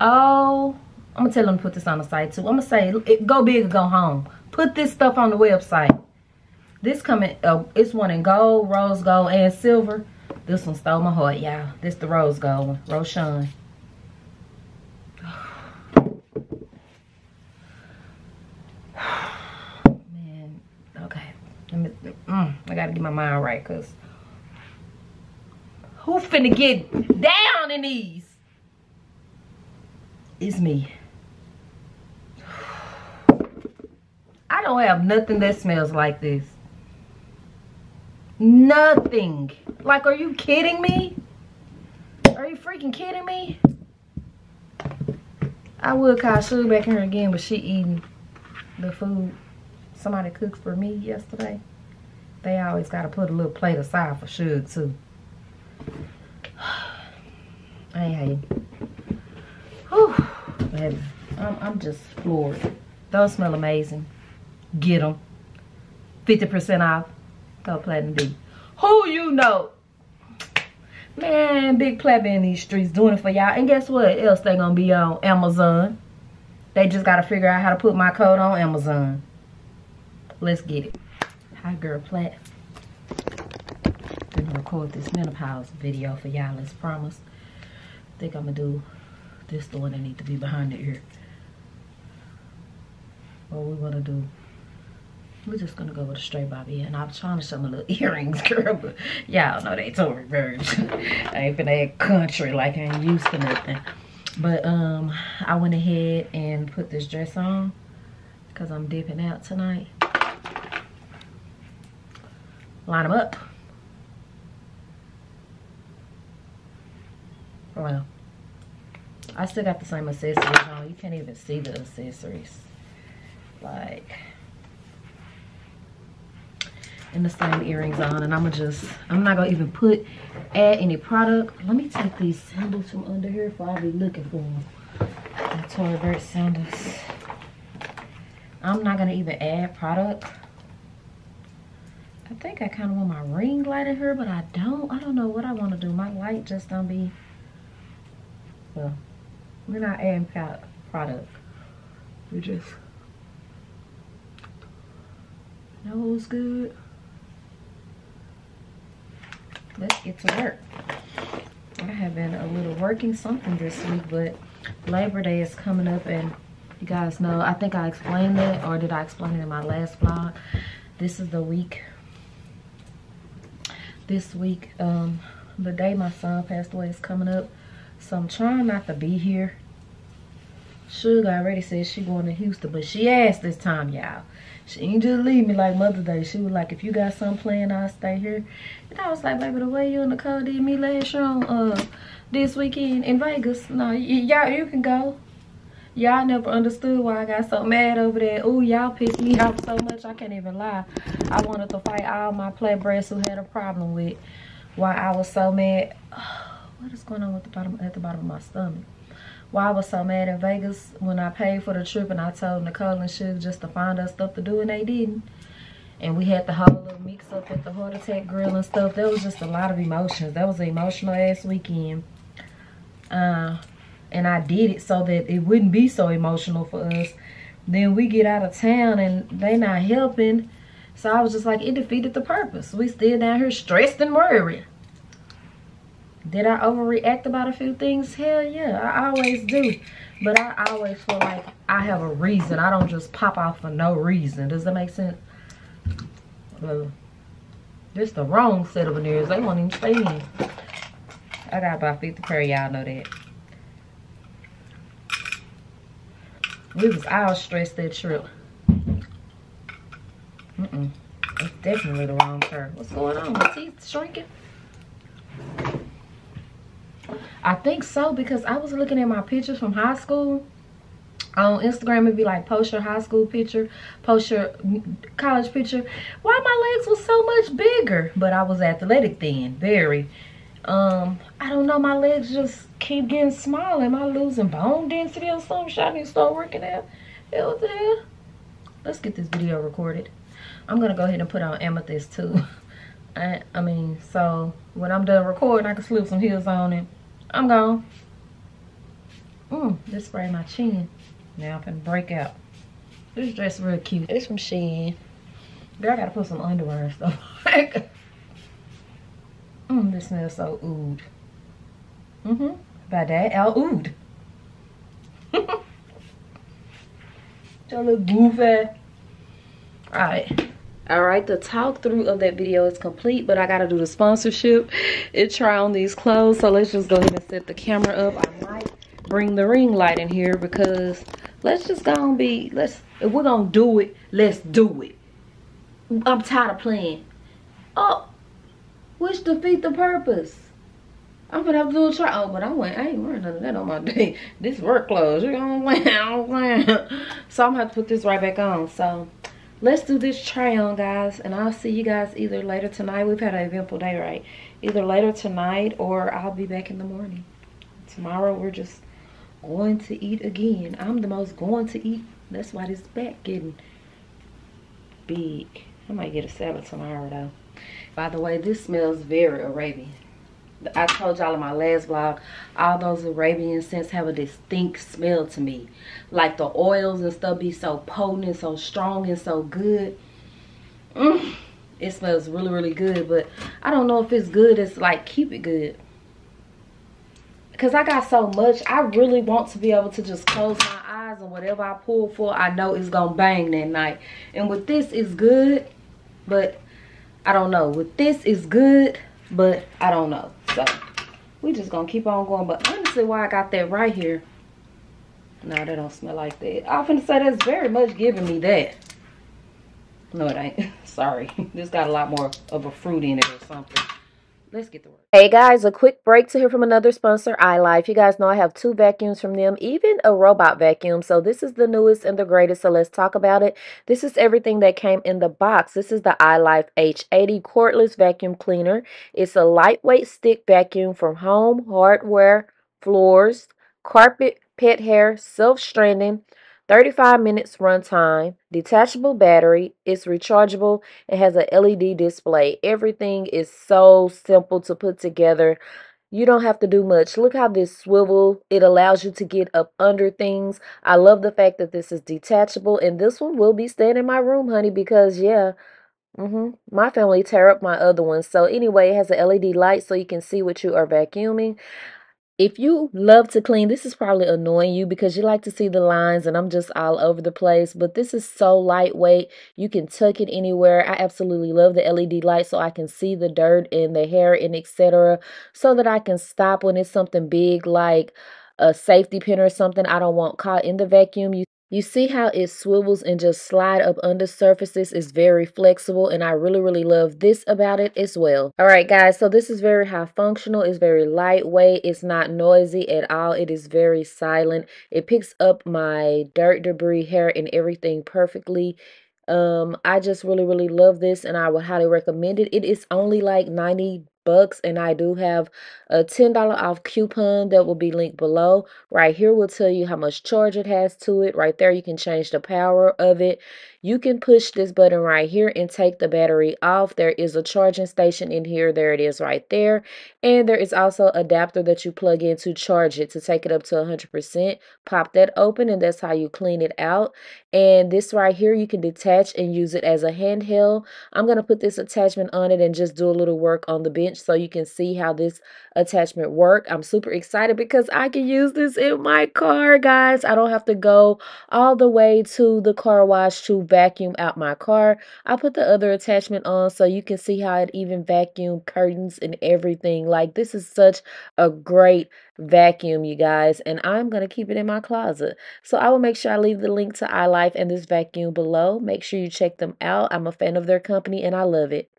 Oh I'm gonna tell them to put this on the site too. I'm gonna say, go big or go home. Put this stuff on the website. This coming, uh, it's one in gold, rose gold, and silver. This one stole my heart, y'all. This the rose gold one, Roshan. Man, okay. Me, mm, I gotta get my mind right, cause who finna get down in these? It's me. I don't have nothing that smells like this. Nothing. Like, are you kidding me? Are you freaking kidding me? I would call Suge back here again, but she eating the food somebody cooked for me yesterday. They always got to put a little plate aside for Suge, too. I hating. Whew, baby. I'm, I'm just floored. Those smell amazing. Get them. 50% off. Go Platinum D. Who you know? Man, Big Plebby in these streets doing it for y'all. And guess what else they gonna be on Amazon? They just gotta figure out how to put my code on Amazon. Let's get it. Hi, girl Plat. Gonna record this menopause video for y'all, let's promise. think I'm gonna do this the one that need to be behind the ear. What we gonna do we're just gonna go with a straight bobby and i'm trying to show my little earrings, girl, but y'all know they told reverse. I ain't finna act country like I ain't used to nothing. But um, I went ahead and put this dress on because I'm dipping out tonight. Line them up. Well, I still got the same accessories on. You can't even see the accessories. Like, and the same earrings on. And I'm gonna just, I'm not gonna even put, add any product. Let me take these sandals from under here for i'll be looking for them. The Tory Burch sandals. I'm not gonna even add product. I think I kind of want my ring light in here, but I don't. I don't know what I want to do. My light just don't be, well, we're not adding product. We just, nose good. Let's get to work. I have been a little working something this week, but Labor Day is coming up and you guys know, I think I explained it or did I explain it in my last vlog? This is the week, this week, um, the day my son passed away is coming up. So I'm trying not to be here. Sugar already said she going to Houston, but she asked this time, y'all. She ain't just leave me like Mother's Day. She was like, if you got something planned, I'll stay here. And I was like, baby, the way you and Nicole did me last year on uh, this weekend in Vegas, no, y'all, you can go. Y'all never understood why I got so mad over there. Ooh, y'all pissed me off so much, I can't even lie. I wanted to fight all my playboys who had a problem with why I was so mad. Oh, what is going on with the bottom at the bottom of my stomach? Why I was so mad in Vegas when I paid for the trip and I told Nicole and Suge just to find us stuff to do and they didn't. And we had the whole little mix up at the heart attack grill and stuff. There was just a lot of emotions. That was an emotional ass weekend. Uh, and I did it so that it wouldn't be so emotional for us. Then we get out of town and they not helping. So I was just like, it defeated the purpose. We still down here stressed and worried. Did I overreact about a few things? Hell yeah, I always do. But I always feel like I have a reason. I don't just pop off for no reason. Does that make sense? Well, this the wrong set of veneers. They won't even stay in. I got about 50 pair. Y'all know that. We was all stressed that trip. Mm-mm. It's definitely the wrong pair. What's going on? My teeth shrinking? I think so because I was looking at my pictures from high school. On Instagram, it'd be like post your high school picture, post your college picture. Why my legs was so much bigger? But I was athletic then, very. Um, I don't know, my legs just keep getting small. Am I losing bone density or something? Should I need to start working out? Hell, hell? Let's get this video recorded. I'm gonna go ahead and put on amethyst too. I, I mean, so when I'm done recording, I can slip some heels on and I'm gone. Mmm, just spray my chin. Now I'm gonna break out. This dress real cute. It's from Shein. Girl, I gotta put some underwear and stuff. Mmm, this smells so oud. Mm-hmm. By that, Al oud. Y'all look goofy. Alright. All right, the talk through of that video is complete, but I got to do the sponsorship and try on these clothes. So let's just go ahead and set the camera up. I might bring the ring light in here because let's just go and be, let's, if we're to do it, let's do it. I'm tired of playing. Oh, which defeat the purpose. I'm gonna have to do a try. Oh, but I went. I ain't wearing none of that on my day. This work clothes. You know what I'm saying? So I'm gonna have to put this right back on. So let's do this try on guys and i'll see you guys either later tonight. We've had an eventful day right? Either later tonight or i'll be back in the morning. Tomorrow we're just going to eat again. I'm the most going to eat. That's why this back getting big. I might get a salad tomorrow though. By the way this smells very arabian I told y'all in my last vlog, all those Arabian scents have a distinct smell to me. Like the oils and stuff be so potent and so strong and so good. Mm, it smells really, really good. But I don't know if it's good. It's like, keep it good. because I got so much, I really want to be able to just close my eyes and whatever I pull for, I know it's going to bang that night. And with this, it's good, but I don't know. With this, it's good, but I don't know. So, we just to keep on going. But honestly, why I got that right here, no, that don't smell like that. I'm to say that's very much giving me that. No, it ain't. Sorry. this got a lot more of a fruit in it or something. Let's get to work. Hey guys, a quick break to hear from another sponsor, iLife. You guys know I have two vacuums from them, even a robot vacuum. So this is the newest and the greatest. So let's talk about it. This is everything that came in the box. This is the iLife H80 cordless vacuum cleaner. It's a lightweight stick vacuum from home, hardware, floors, carpet, pet hair, self-stranding, 35 minutes runtime, detachable battery, it's rechargeable, it has a LED display. Everything is so simple to put together. You don't have to do much. Look how this swivel, it allows you to get up under things. I love the fact that this is detachable and this one will be staying in my room, honey, because yeah, Mm-hmm. My family tear up my other ones. So anyway, it has a LED light so you can see what you are vacuuming if you love to clean, this is probably annoying you because you like to see the lines and I'm just all over the place. But this is so lightweight. You can tuck it anywhere. I absolutely love the LED light so I can see the dirt and the hair and etc. So that I can stop when it's something big like a safety pin or something I don't want caught in the vacuum. You you see how it swivels and just slide up under surfaces is very flexible and I really really love this about it as well. Alright guys so this is very high functional, it's very lightweight, it's not noisy at all, it is very silent. It picks up my dirt debris hair and everything perfectly. Um, I just really really love this and I would highly recommend it. It is only like 90 bucks and I do have a $10 off coupon that will be linked below. Right here will tell you how much charge it has to it. Right there you can change the power of it. You can push this button right here and take the battery off. There is a charging station in here. There it is right there. And there is also adapter that you plug in to charge it to take it up to 100%. Pop that open and that's how you clean it out. And this right here you can detach and use it as a handheld. I'm going to put this attachment on it and just do a little work on the bench so you can see how this attachment work. I'm super excited because I can use this in my car, guys. I don't have to go all the way to the car wash to vacuum out my car. I put the other attachment on so you can see how it even vacuum curtains and everything. Like this is such a great vacuum, you guys, and I'm going to keep it in my closet. So I will make sure I leave the link to iLife and this vacuum below. Make sure you check them out. I'm a fan of their company and I love it.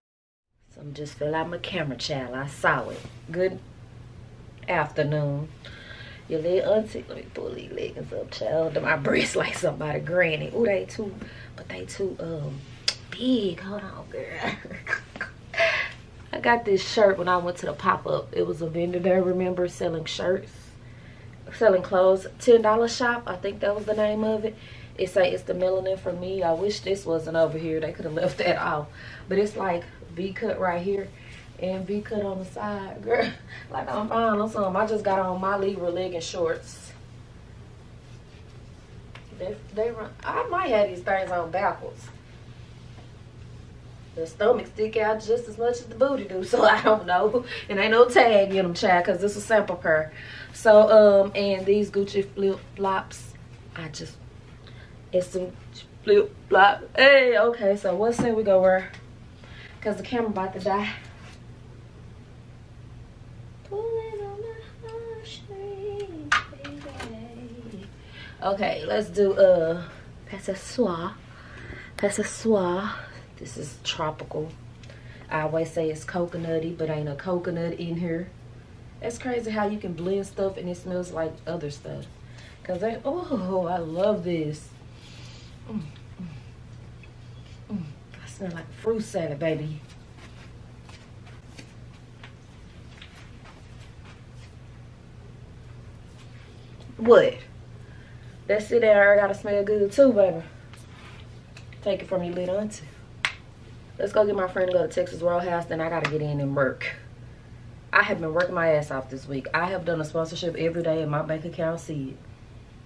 So I'm just fill out my camera child. I saw it. Good afternoon. Your little auntie, let me pull these leggings up, child. My breasts like somebody granny. Oh, they too, but they too um big. Hold on, girl. I got this shirt when I went to the pop-up. It was a vendor there, remember, selling shirts, selling clothes. $10 shop, I think that was the name of it. It say it's the melanin for me. I wish this wasn't over here. They could have left that off. But it's like V-cut right here and be cut on the side. Girl, like I'm fine on something. I just got on my Libra legging shorts. They, they run, I might have these things on backwards. The stomach stick out just as much as the booty do, so I don't know. And ain't no tag in them, child, because this is a sample pair. So, um, and these Gucci flip-flops, I just, it's some flip-flop. Hey, okay, so what say we go wear? Because the camera about to die. Okay, let's do uh Passasoir. Passasoir. This is tropical. I always say it's coconutty, but ain't a coconut in here. It's crazy how you can blend stuff and it smells like other stuff. Cause they, oh, I love this. Mm, mm, mm. I smell like fruit salad, baby. What? That's it there. I gotta smell good too, baby. Take it from your little auntie. Let's go get my friend to go to Texas Roadhouse, then I gotta get in and work. I have been working my ass off this week. I have done a sponsorship every day and my bank account see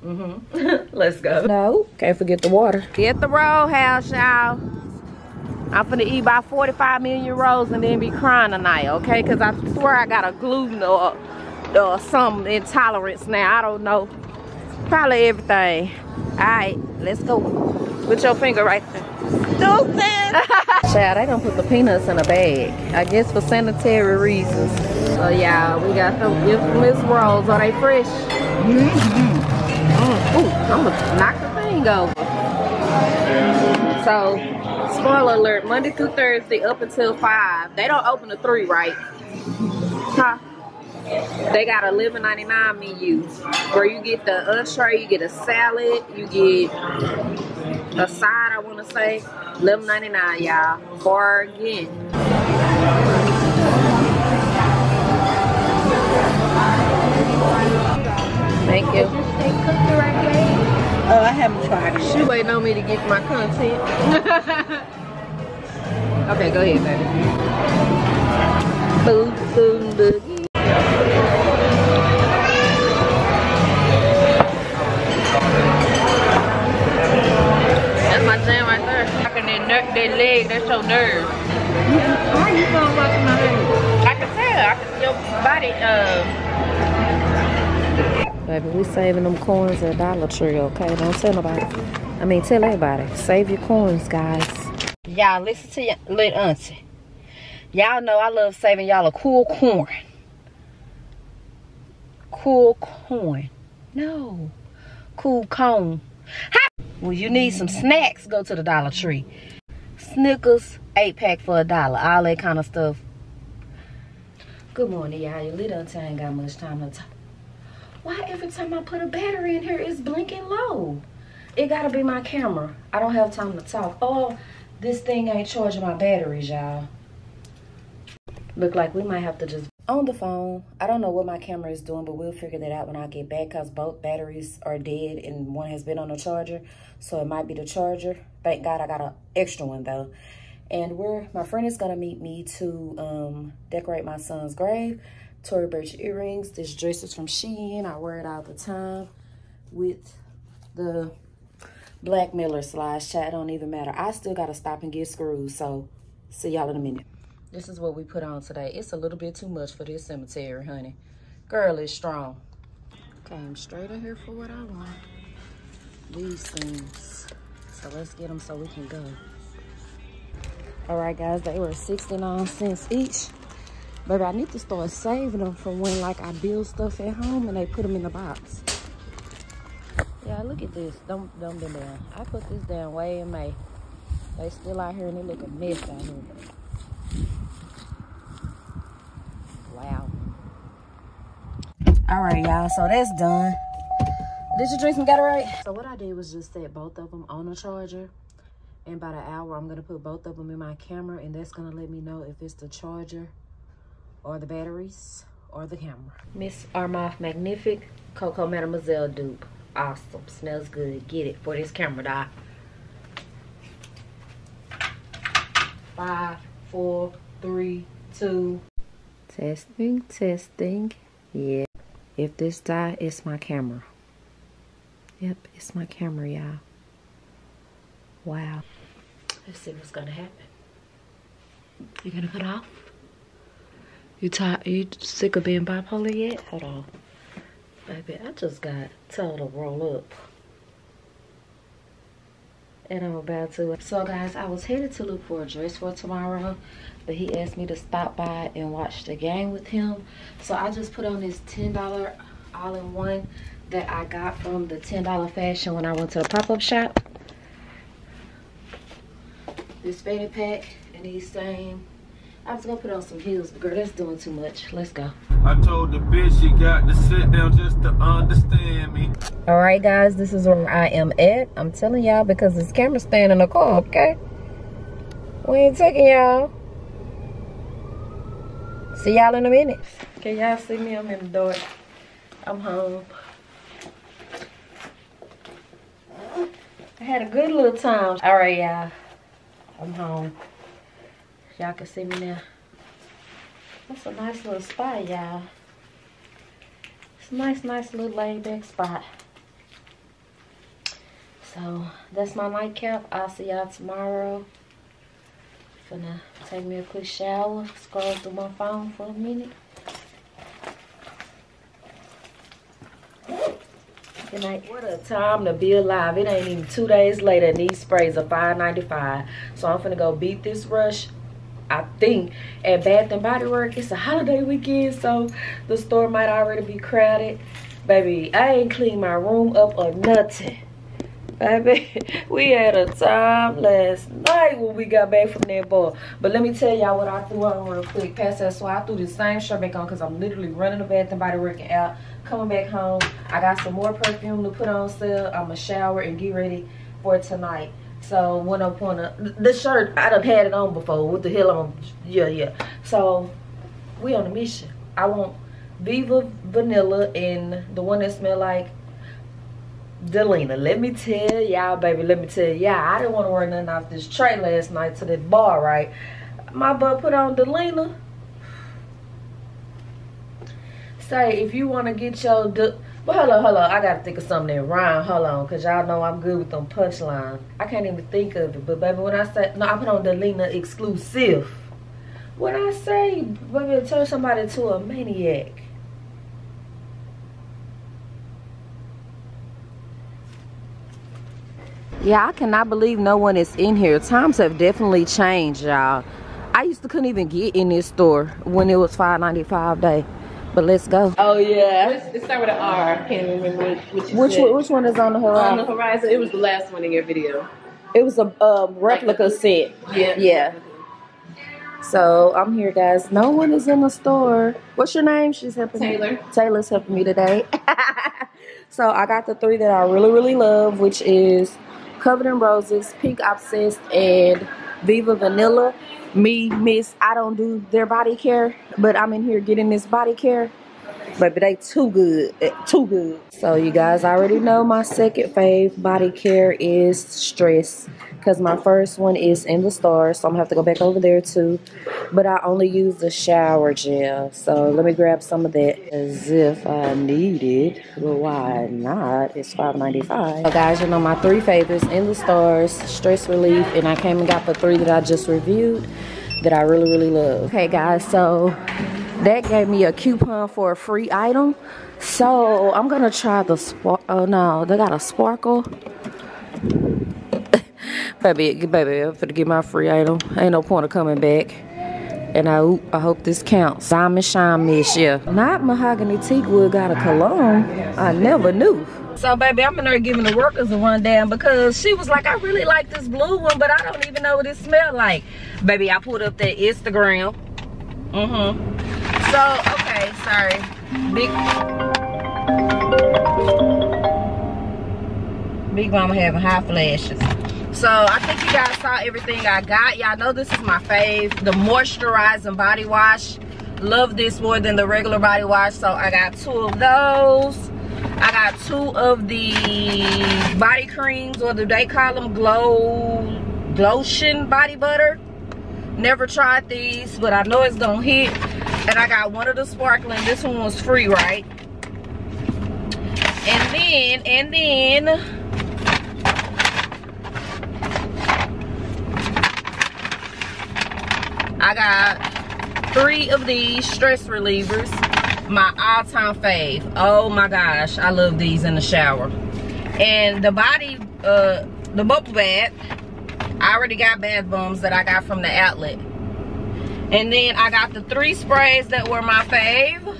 it. Mm-hmm. Let's go. No, can't forget the water. Get the Roadhouse, y'all. I'm finna eat about 45 million rolls and then be crying tonight, okay? Because I swear I got a gluten or or some intolerance now. I don't know. Probably everything. All right, let's go. Put your finger right there. Stupid. Child, they don't put the peanuts in a bag. I guess for sanitary reasons. So yeah, we got the infamous rolls. Are they fresh? Mm -hmm. mm. Ooh, I'm gonna knock the thing over. So, spoiler alert, Monday through Thursday up until 5. They don't open at 3, right? Huh? They got a $11.99 menu where you get the entree, you get a salad, you get a side, I want to say. $11.99, y'all. Bargain. Thank you. Oh, I haven't tried it. She waiting on me to get my content. okay, go ahead, baby. Boom, boom, boogie. That's my jam right there. Knocking that, that leg, that's your nerve. How you gonna watch my leg? I can tell. I can, your body, uh, Baby, we saving them coins at Dollar Tree, okay? Don't tell nobody. I mean, tell everybody. Save your coins, guys. Y'all, listen to your little auntie. Y'all know I love saving y'all a cool corn. Cool corn. No. Cool cone. Well, you need some snacks, go to the Dollar Tree. Snickers, 8-pack for a dollar. All that kind of stuff. Good morning, y'all. Your little ain't got much time to talk. Why every time I put a battery in here, it's blinking low? It gotta be my camera. I don't have time to talk. Oh, this thing ain't charging my batteries, y'all. Look like we might have to just on the phone. I don't know what my camera is doing, but we'll figure that out when I get back because both batteries are dead and one has been on the charger. So it might be the charger. Thank God I got an extra one though. And we're my friend is gonna meet me to um, decorate my son's grave. Tory Burch earrings. This dress is from Shein. I wear it all the time with the Black Miller slides. Chat don't even matter. I still got to stop and get screws. So, see y'all in a minute. This is what we put on today. It's a little bit too much for this cemetery, honey. Girl is strong. Came straight in here for what I want. These things. So, let's get them so we can go. All right, guys. They were 69 cents each. Baby, I need to start saving them for when like I build stuff at home and they put them in the box. Yeah, look at this. Don't don't bend. I put this down way in May. They still out here and they look a mess out here. Wow. All right, y'all. So that's done. Did you drink some Gatorade? So what I did was just set both of them on a charger. And by the hour, I'm going to put both of them in my camera. And that's going to let me know if it's the charger or the batteries or the camera. Miss Armand Magnific Coco Mademoiselle dupe. Awesome. Smells good. Get it for this camera, dog. Five, four, three, two. Testing, testing. Yeah. If this die, it's my camera. Yep, it's my camera, y'all. Wow. Let's see what's gonna happen. You gonna cut off? You tired? You sick of being bipolar yet? Hold on. Baby, I just got told to roll up. And I'm about to. So guys, I was headed to look for a dress for tomorrow. But he asked me to stop by and watch the game with him. So I just put on this $10 all-in-one that I got from the $10 fashion when I went to the pop-up shop. This fanny pack and these same I was gonna put on some heels, but girl, that's doing too much. Let's go. I told the bitch she got to sit down just to understand me. All right, guys, this is where I am at. I'm telling y'all because this camera stand in the car, okay? We ain't taking y'all. See y'all in a minute. Can y'all see me? I'm in the door. I'm home. I had a good little time. All right, y'all. I'm home. Y'all can see me now. That's a nice little spot, y'all. It's a nice, nice little laid back spot. So that's my nightcap. I'll see y'all tomorrow. Gonna take me a quick shower, scroll through my phone for a minute. Good night. What a time to be alive. It ain't even two days later and these sprays are $5.95. So I'm finna go beat this rush. I think at Bath and Body Works, it's a holiday weekend, so the store might already be crowded. Baby, I ain't cleaned my room up or nothing. Baby, we had a time last night when we got back from that ball. But let me tell y'all what I threw on real quick. Past that, so I threw the same shirt back on because I'm literally running the Bath and Body working out coming back home. I got some more perfume to put on still. I'm going to shower and get ready for tonight. So when up on the, shirt, I done had it on before. What the hell I'm, yeah, yeah. So we on a mission. I want Viva Vanilla and the one that smell like Delina. Let me tell y'all, baby, let me tell y'all, I didn't want to wear nothing off this tray last night to that bar, right? My butt put on Delina say if you want to get your but hold on. I gotta think of something that rhyme. Hold on, cause y'all know I'm good with them punchlines. I can't even think of it. But baby, when I say no, I put on Delina exclusive. When I say, baby, turn somebody to a maniac. Yeah, I cannot believe no one is in here. Times have definitely changed, y'all. I used to couldn't even get in this store when it was $5.95 day. But let's go. Oh yeah. Let's, start with an R. I can't remember which. Which one, which one is on the horizon? On the horizon, it was the last one in your video. It was a um, replica set. Yeah. Yeah. So I'm here, guys. No one is in the store. What's your name? She's helping Taylor. me. Taylor's helping me today. so I got the three that I really, really love, which is Covered in Roses, Pink Obsessed, and Viva Vanilla me, miss, I don't do their body care, but I'm in here getting this body care. But they too good, eh, too good. So you guys already know my second fave body care is Stress. Because my first one is in the store, so I'm to have to go back over there too. But I only use the shower gel. So let me grab some of that as if I need it. But why not? It's $5.95. So guys, you know my three favorites in the stores, Stress Relief, and I came and got the three that I just reviewed that I really, really love. Okay guys, so that gave me a coupon for a free item. So I'm gonna try the spark. Oh no, they got a sparkle. Baby, baby, I'm gonna get my free item. Ain't no point of coming back. And I, I hope this counts. Diamond Shine Miss, yeah. Not Mahogany Teakwood got a cologne. I never knew. So, baby, I'm in there giving the workers a rundown because she was like, I really like this blue one, but I don't even know what it smells like. Baby, I pulled up that Instagram. Mm-hmm. So, okay, sorry. Big... Big Mama having high flashes. So I think you guys saw everything I got. Y'all know this is my fave, the moisturizing body wash. Love this more than the regular body wash. So I got two of those. I got two of the body creams, or do they call them glow, glotion body butter. Never tried these, but I know it's gonna hit. And I got one of the sparkling. This one was free, right? And then, and then, I got three of these stress relievers. My all-time fave. Oh my gosh, I love these in the shower. And the body, uh, the bubble bath, I already got bath bombs that I got from the outlet. And then I got the three sprays that were my fave.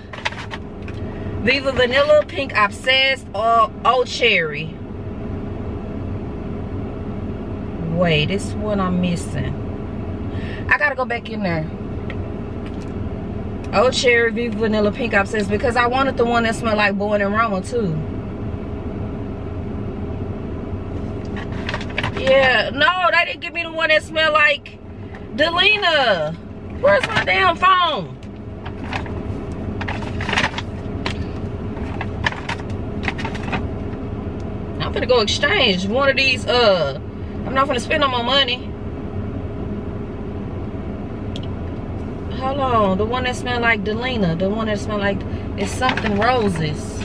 Viva Vanilla, Pink Obsessed, or Old Cherry. Wait, this one I'm missing. I gotta go back in there. Old Cherry, Viva Vanilla, Pink Obsessed because I wanted the one that smelled like Born in Roma too. Yeah, no, they didn't give me the one that smelled like Delina. Where's my damn phone? I'm gonna go exchange one of these, uh, I'm not gonna spend no more money. Hold on. The one that smell like Delina. The one that smell like it's something roses.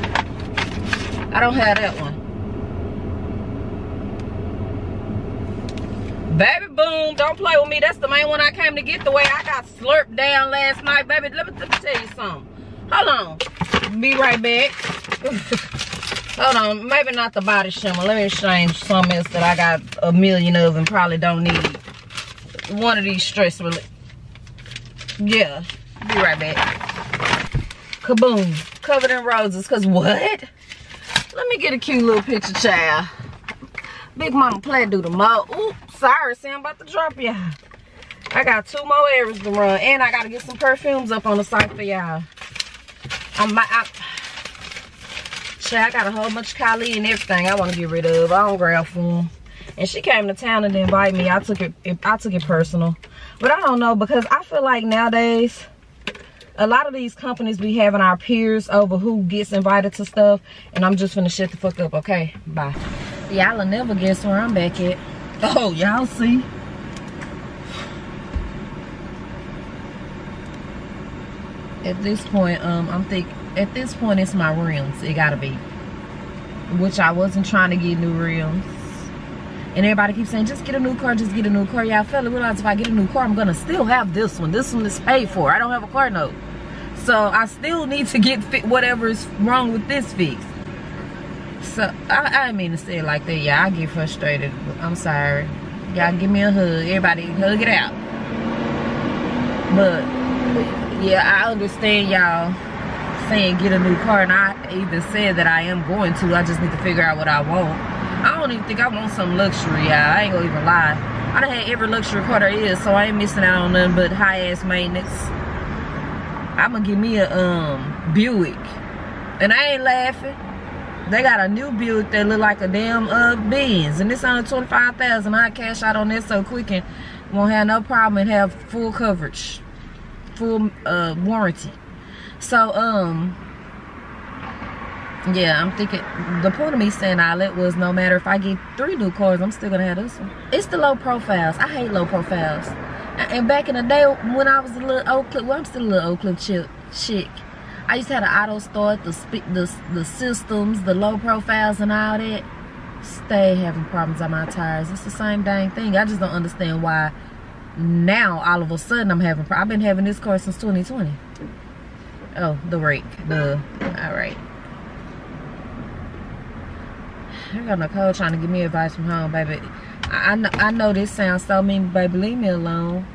I don't have that one. Baby boom, don't play with me. That's the main one I came to get the way I got slurped down last night. Baby, let me, let me tell you something. Hold on. Be right back. Hold on, maybe not the body shimmer. Let me exchange something else that I got a million of and probably don't need. One of these stress relief. Yeah, be right back. Kaboom, covered in roses, cause what? Let me get a cute little picture, child. Big Mama Play do the mo. Ooh, sorry, see, I'm about to drop y'all. I got two more errands to run, and I gotta get some perfumes up on the site for y'all. I might, I, I got a whole bunch of Kylie and everything I want to get rid of. I don't grab for them. And she came to town and invited me. I took it, I took it personal. But I don't know because I feel like nowadays, a lot of these companies be having our peers over who gets invited to stuff. And I'm just gonna shut the fuck up, okay? Bye. Y'all will never guess where I'm back at. Oh, y'all see? At this point, um, I'm think at this point it's my rims. It gotta be. Which I wasn't trying to get new rims. And everybody keeps saying, just get a new car, just get a new car. Yeah, I fella realize if I get a new car, I'm gonna still have this one. This one is paid for. I don't have a car note. So I still need to get fit whatever is wrong with this fix. So I, I mean to say it like that. Yeah, I get frustrated. I'm sorry. Y'all give me a hug. Everybody hug it out. But yeah, I understand y'all saying get a new car and I even said that I am going to. I just need to figure out what I want. I don't even think I want some luxury, y'all. I ain't gonna even lie. I done had every luxury car there is, so I ain't missing out on nothing but high ass maintenance. I'm gonna give me a um Buick. And I ain't laughing. They got a new Buick that look like a damn uh Benz. And it's only 25000 I cash out on this so quick and won't have no problem and have full coverage. Full uh warranty. So um yeah, I'm thinking the point of me saying all that was no matter if I get three new cars, I'm still gonna have this one. It's the low profiles. I hate low profiles. And back in the day when I was a little old well I'm still a little old chick. chick. I used to have an auto start, the the the systems, the low profiles, and all that. Stay having problems on my tires. It's the same dang thing. I just don't understand why now all of a sudden I'm having. I've been having this car since 2020. Oh, the rake. The all right. I got Nicole trying to give me advice from home, baby. I, I know, I know this sounds so mean, baby. Leave me alone.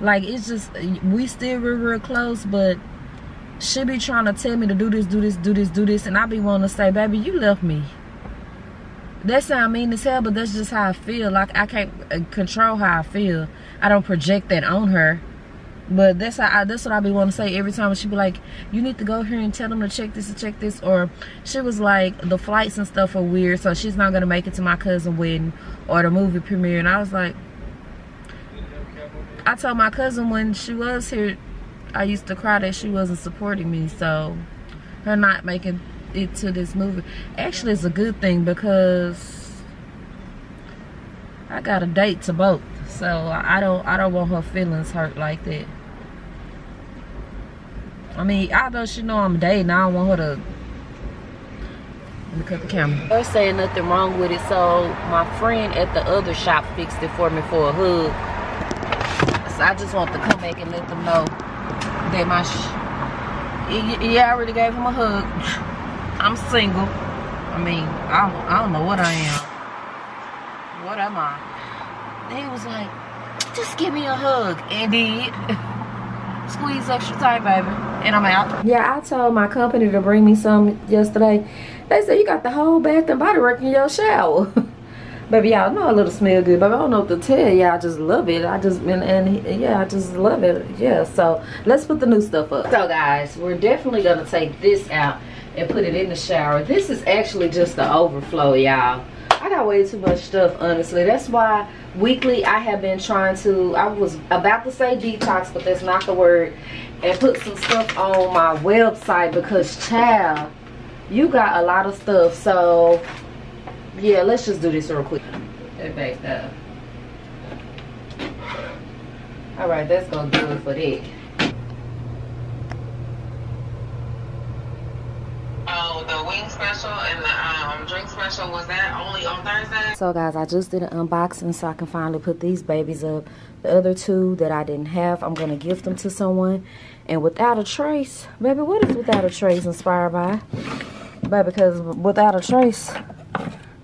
Like it's just we still real real close, but she be trying to tell me to do this, do this, do this, do this, and I be wanting to say, baby, you left me. That sound mean as hell, but that's just how I feel. Like I can't uh, control how I feel. I don't project that on her. But that's how I, that's what I be wanting to say every time she be like, you need to go here and tell them to check this and check this. Or she was like, the flights and stuff are weird, so she's not gonna make it to my cousin wedding or the movie premiere. And I was like, I told my cousin when she was here, I used to cry that she wasn't supporting me. So her not making it to this movie actually is a good thing because I got a date to both. So I don't I don't want her feelings hurt like that. I mean, I don't. she know I'm dating, I don't want her to let me cut the camera. They're saying nothing wrong with it, so my friend at the other shop fixed it for me for a hug. So I just want to come back and let them know that my yeah, I already gave him a hug. I'm single. I mean, I don't, I don't know what I am. What am I? He was like, just give me a hug. And. Squeeze extra tight, baby. And I'm out. Yeah, I told my company to bring me some yesterday. They said, you got the whole Bath and Body Work in your shower. baby, y'all know a little smell good, but I don't know what to tell you. I just love it. I just, and, and yeah, I just love it. Yeah, so let's put the new stuff up. So guys, we're definitely going to take this out and put it in the shower. This is actually just the overflow, y'all. I got way too much stuff, honestly. That's why weekly I have been trying to, I was about to say detox, but that's not the word, and put some stuff on my website because, child, you got a lot of stuff. So, yeah, let's just do this real quick. Backed up. All right, that's gonna do it for that. Oh, the wing special and the um, drink special, was that only on Thursday? So guys, I just did an unboxing so I can finally put these babies up. The other two that I didn't have, I'm going to gift them to someone. And Without a Trace, baby, what is Without a Trace inspired by? Baby, because without a trace,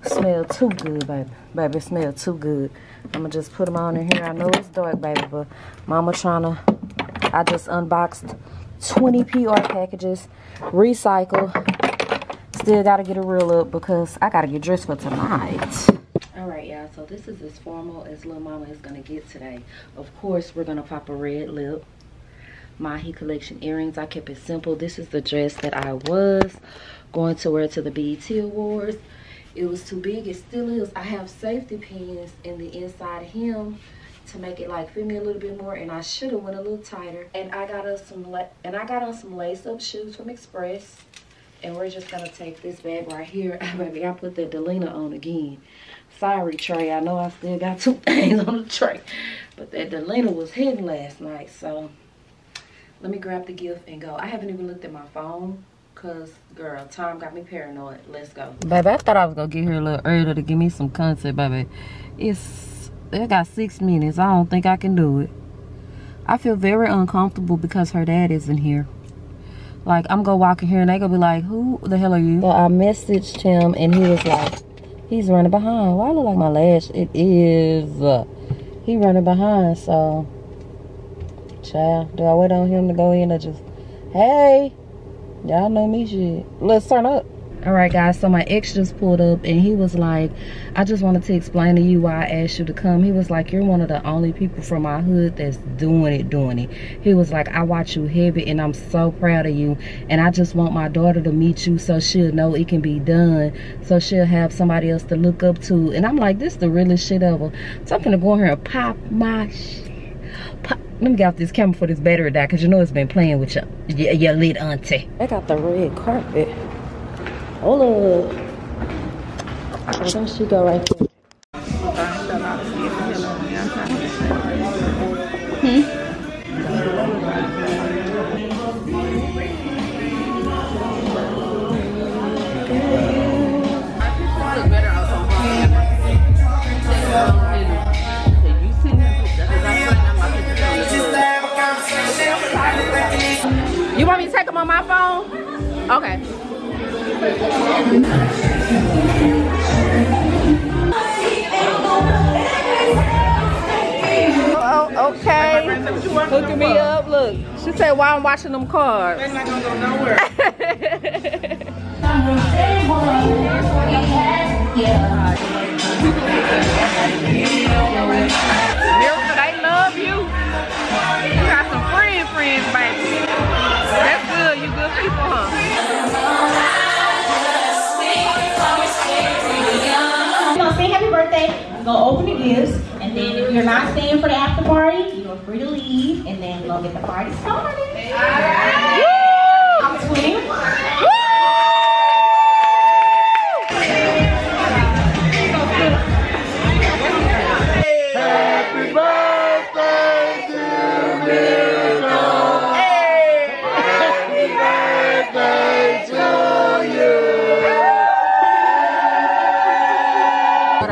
smell too good, baby. Baby, smell too good. I'm gonna just put them on in here. I know it's dark, baby, but mama trying to, I just unboxed 20 PR packages, recycle. Still gotta get a reel up because I gotta get dressed for tonight. All right, y'all, so this is as formal as Lil Mama is gonna get today. Of course, we're gonna pop a red lip. Mahi Collection earrings. I kept it simple. This is the dress that I was going to wear to the BET Awards. It was too big. It still is. I have safety pins in the inside hem to make it like fit me a little bit more and I should have went a little tighter. And I got us some and I got on some lace up shoes from Express. And we're just gonna take this bag right here. Ah, baby I put the Delina on again. Sorry Trey I know I still got two things on the tray. But that Delina was hidden last night so let me grab the gift and go. I haven't even looked at my phone Cause girl, time got me paranoid. Let's go. Baby, I thought I was gonna get here a little earlier to give me some content, baby. It's I got six minutes. I don't think I can do it. I feel very uncomfortable because her dad isn't here. Like I'm gonna walk in here and they gonna be like, "Who the hell are you?" So I messaged him and he was like, "He's running behind." Why I look like my lash? It is. Uh, he running behind. So, child, do I wait on him to go in or just, hey? Y'all know me shit. Let's turn up. All right, guys, so my ex just pulled up and he was like, I just wanted to explain to you why I asked you to come. He was like, you're one of the only people from my hood that's doing it, doing it. He was like, I watch you heavy and I'm so proud of you. And I just want my daughter to meet you so she'll know it can be done. So she'll have somebody else to look up to. And I'm like, this is the realest shit ever. So I'm gonna go in here and pop my shit let me get off this camera for this battery die because you know it's been playing with your, your, your lit auntie. I got the red carpet. Hold up. Oh, don't she go right there? You want me to take them on my phone? Okay. Oh, okay. Hooking me up. Look, she said while I'm watching them cars. They're not gonna go nowhere. They love you. You got some friend friends, baby. That's good. You good people, huh? Birthday, you're gonna open the gifts, and then if you're not staying for the after party, you're free to leave, and then we're gonna get the party started. I'm twin.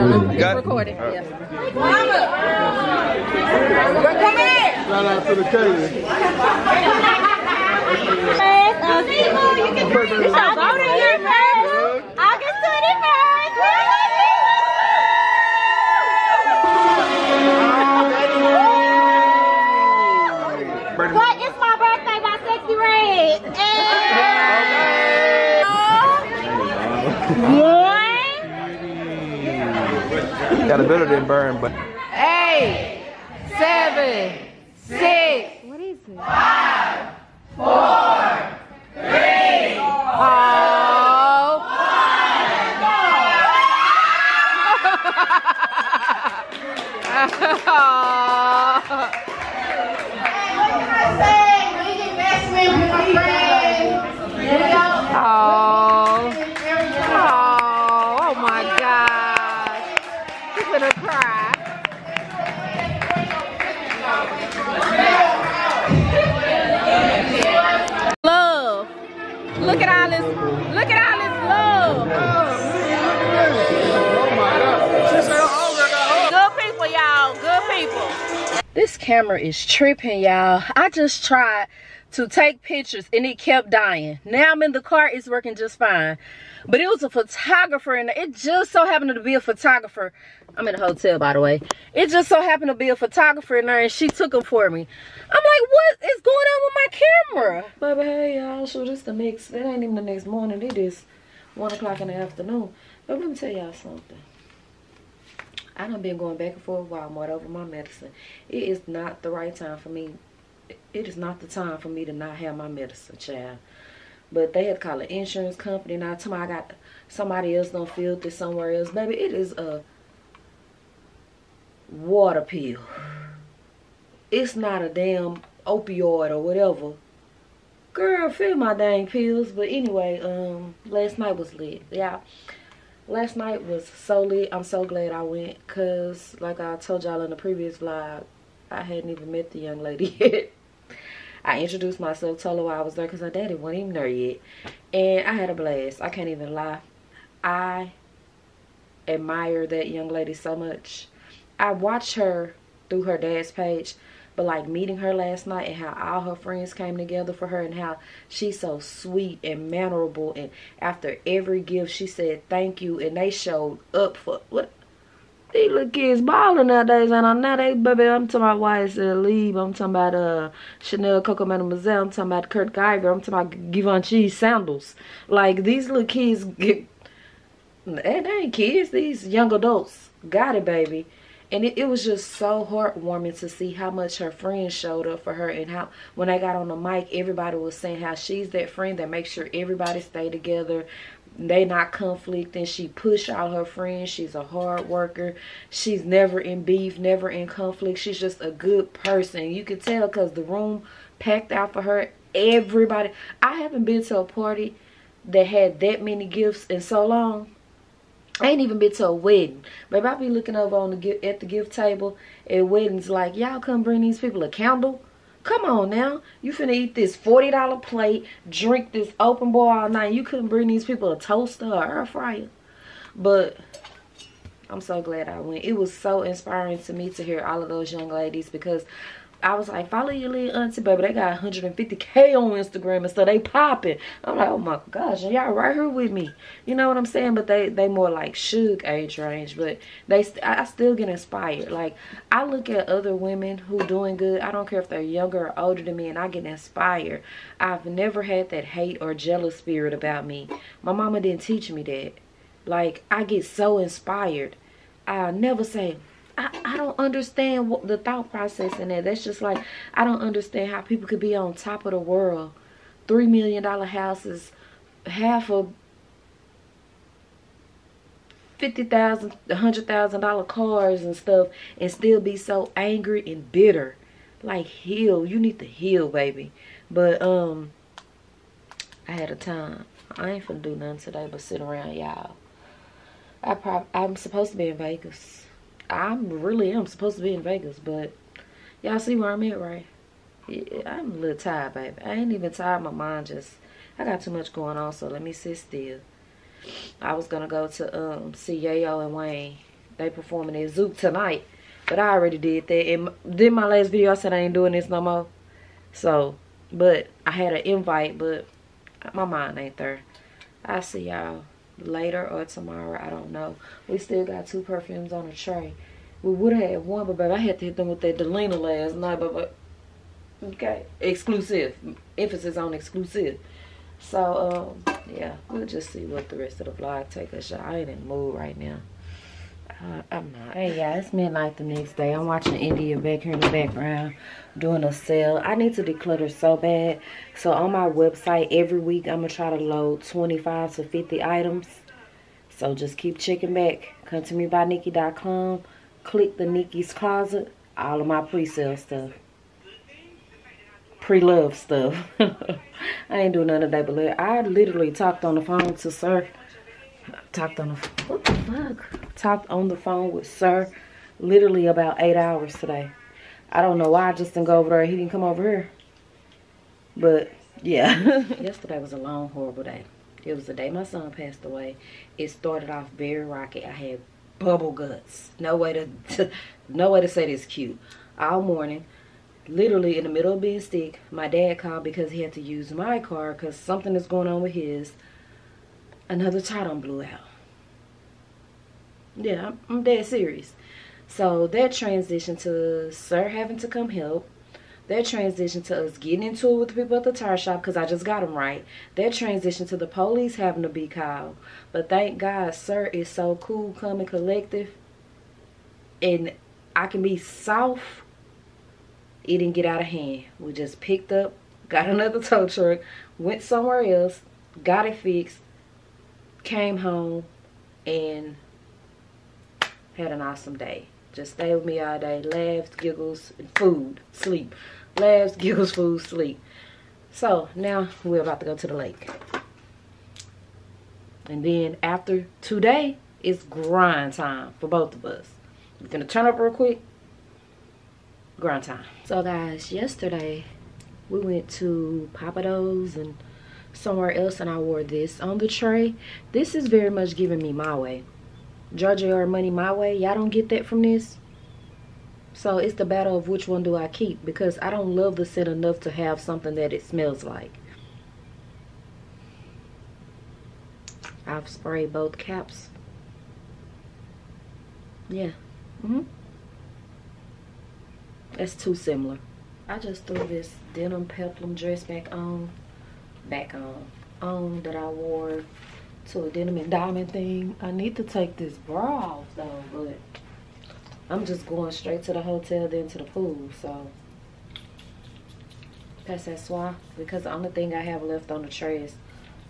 Recording. Yes. Mama! Come here! Shout out to the Katie. you can Got a better than burn, but. Camera is tripping, y'all. I just tried to take pictures and it kept dying. Now I'm in the car, it's working just fine. But it was a photographer and it just so happened to be a photographer. I'm in a hotel, by the way. It just so happened to be a photographer in there and she took them for me. I'm like, what is going on with my camera? Baby, hey, y'all, so this the next, it ain't even the next morning. It is 1 o'clock in the afternoon. But let me tell y'all something. I done been going back and forth Walmart over my medicine. It is not the right time for me. It is not the time for me to not have my medicine, child. But they had to call an insurance company. Now, tomorrow I got somebody else done filled this somewhere else. Baby, it is a water pill. It's not a damn opioid or whatever. Girl, fill my dang pills. But anyway, um, last night was lit. Yeah. Last night was so lit. I'm so glad I went. Because, like I told y'all in the previous vlog, I hadn't even met the young lady yet. I introduced myself, told her why I was there because her daddy wasn't even there yet. And I had a blast. I can't even lie. I admire that young lady so much. I watch her through her dad's page, but like meeting her last night and how all her friends came together for her and how she's so sweet and mannerable and after every gift she said thank you. And they showed up for what? These little kids balling nowadays and I'm now they baby I'm talking about YSL Libre, I'm talking about uh Chanel Coco Mademoiselle, I'm talking about Kurt Geiger, I'm talking about Givenchy sandals. Like these little kids get they ain't kids, these young adults. Got it baby and it, it was just so heartwarming to see how much her friends showed up for her and how when I got on the mic everybody was saying how she's that friend that makes sure everybody stay together. They not conflicting. She push out her friends. She's a hard worker. She's never in beef never in conflict. She's just a good person. You could tell because the room packed out for her. Everybody i haven't been to a party that had that many gifts in so long I ain't even been to a wedding. Baby, I be looking over on the at the gift table at weddings like, y'all come bring these people a candle? Come on now. You finna eat this $40 plate, drink this open bar all night. You couldn't bring these people a toaster or air fryer. But I'm so glad I went. It was so inspiring to me to hear all of those young ladies because I was like, follow your little auntie, baby. They got 150K on Instagram and so they popping. I'm like, oh my gosh, y'all right here with me. You know what I'm saying? But they they more like Suge age range. But they st I still get inspired. Like, I look at other women who doing good. I don't care if they're younger or older than me and I get inspired. I've never had that hate or jealous spirit about me. My mama didn't teach me that. Like, I get so inspired. I never say, I, I don't understand what the thought process in that. That's just like, I don't understand how people could be on top of the world. Three million dollar houses, half of fifty thousand, a hundred thousand dollar cars and stuff, and still be so angry and bitter. Like heal, you need to heal, baby. But um, I had a time. I ain't finna do nothing today but sit around y'all. I prob I'm supposed to be in Vegas. I'm really am supposed to be in Vegas, but y'all see where I'm at, right? Yeah, I'm a little tired, baby. I ain't even tired. My mind just, I got too much going on, so let me sit still. I was going to go to um, see Yayo and Wayne. They performing at Zouk tonight, but I already did that. And then my last video, I said I ain't doing this no more. So, but I had an invite, but my mind ain't there. I'll see y'all later or tomorrow. I don't know. We still got two perfumes on the tray. We would have had one, but baby, I had to hit them with that Delina last night. But, but okay, exclusive. Emphasis on exclusive. So, um, yeah, we'll just see what the rest of the vlog take us. I ain't in the mood right now. I'm not. Hey, yeah, it's midnight the next day. I'm watching India back here in the background doing a sale. I need to declutter so bad. So on my website, every week, I'm going to try to load 25 to 50 items. So just keep checking back. Come to me by Nikki.com. Click the Nikki's Closet. All of my pre-sale stuff. Pre-love stuff. I ain't doing none of that. But I literally talked on the phone to Sir. Talked on the... What the fuck? Talked on the phone with Sir literally about eight hours today. I don't know why I just didn't go over there. He didn't come over here. But, yeah. Yesterday was a long, horrible day. It was the day my son passed away. It started off very rocky. I had bubble guts. No way to, to no way to say this cute. All morning, literally in the middle of being sick, my dad called because he had to use my car because something is going on with his. Another tire blew out. Yeah, I'm, I'm dead serious. So that transition to sir having to come help. That transition to us getting into it with the people at the tire shop because I just got them right. That transition to the police having to be called. But thank God, sir is so cool, calm, and collective. And I can be soft. It didn't get out of hand. We just picked up, got another tow truck, went somewhere else, got it fixed, came home, and had an awesome day. Just stay with me all day. Laughs, giggles, food, sleep. Laughs, giggles, food, sleep. So now we're about to go to the lake. And then after today, it's grind time for both of us. We're gonna turn up real quick. Grind time. So guys, yesterday we went to Pappadeaux and somewhere else and I wore this on the tray. This is very much giving me my way. Giorgio Armani my way. Y'all don't get that from this. So it's the battle of which one do I keep because I don't love the scent enough to have something that it smells like. I've sprayed both caps. Yeah. Mm hmm That's too similar. I just threw this denim peplum dress back on. Back on. That I wore to a denim and diamond thing. I need to take this bra off though, but I'm just going straight to the hotel, then to the pool. So that's that swap because the only thing I have left on the tray is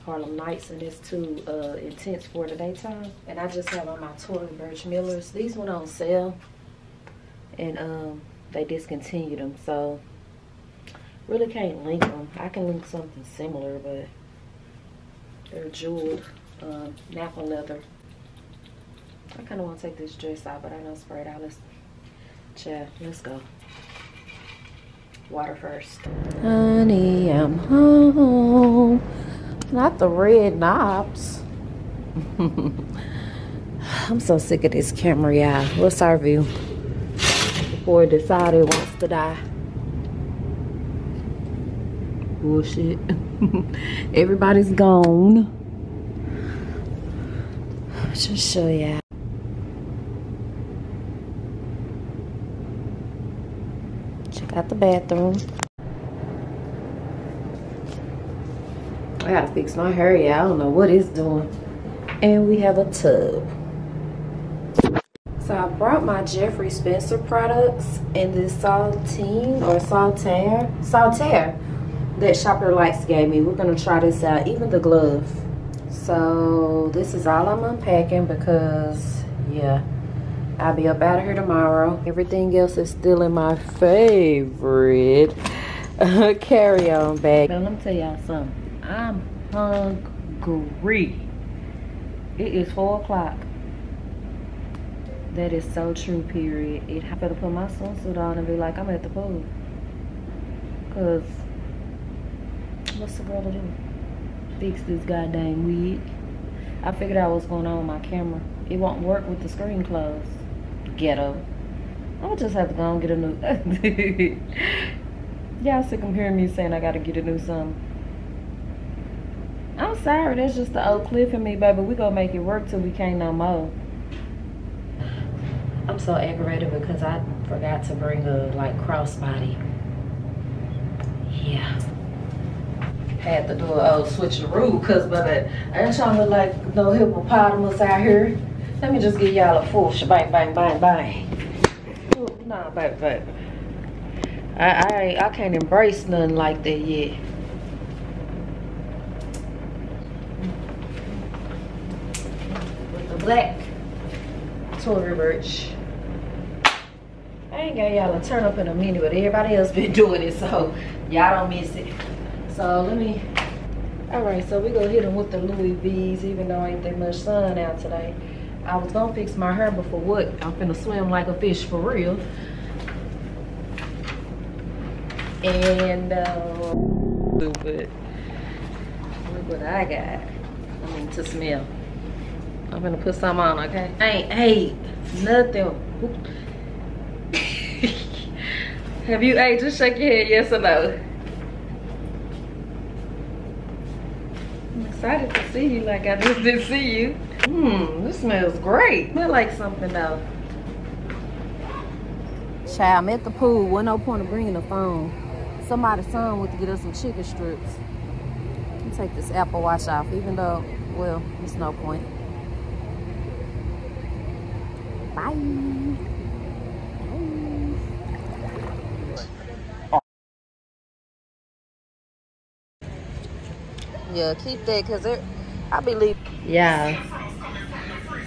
Harlem Nights and it's too uh, intense for the daytime. And I just have on my Tory Burch Millers. These went on sale and um, they discontinued them. So really can't link them. I can link something similar, but they're jeweled um, Napa leather. I kind of want to take this dress out, but I know spray it out. Let's, chat. let's go. Water first. Honey, I'm home. Not the red knobs. I'm so sick of this camera, y'all. What's our view? Before it decided wants to die. Bullshit. Everybody's gone. Just show you. Check out the bathroom. I gotta fix my hair, yeah. I don't know what it's doing. And we have a tub. So I brought my Jeffree Spencer products in this saltine or saltaire, saltaire that Shopper Likes gave me. We're gonna try this out, even the glove. So this is all I'm unpacking because yeah, I'll be up out of here tomorrow. Everything else is still in my favorite uh, carry-on bag. Now let me tell y'all something. I'm hungry. It is four o'clock. That is so true, period. It, I better put my swimsuit on and be like, I'm at the pool. Cause, what's the girl to do? Fix this goddamn wig. I figured out what's going on with my camera. It won't work with the screen closed. Ghetto. I'll just have to go and get a new. Y'all sick of hearing me saying I gotta get a new something. I'm sorry, that's just the old cliff in me, baby. We gonna make it work till we can't no more. I'm so aggravated because I forgot to bring a like crossbody. Yeah. Had to do a uh, old switcheroo because baby, I ain't trying to look like no hippopotamus out here. Let me just give y'all a full shebang bang bang bang. Ooh, nah, baby, baby. I, I I can't embrace nothing like that yet. With the black Tory Burch. I ain't got y'all a turn up in a minute, but everybody else been doing it, so y'all don't miss it. So let me. All right, so we gonna hit them with the Louis V's, even though ain't that much sun out today. I was gonna fix my hair, but for what? I'm finna swim like a fish for real. And uh. Look what I got. I mean to smell. I'm gonna put some on, okay? Ain't hey, nothing. Have you ate? Just shake your head, yes or no. I'm excited to see you like I just did see you. Mmm, this smells great. Smell like something though. Child, I'm at the pool. Wasn't no point of bringing the phone. Somebody's son went to get us some chicken strips. Let take this Apple Watch off, even though, well, it's no point. Bye. Yeah, keep that because I believe. Yeah.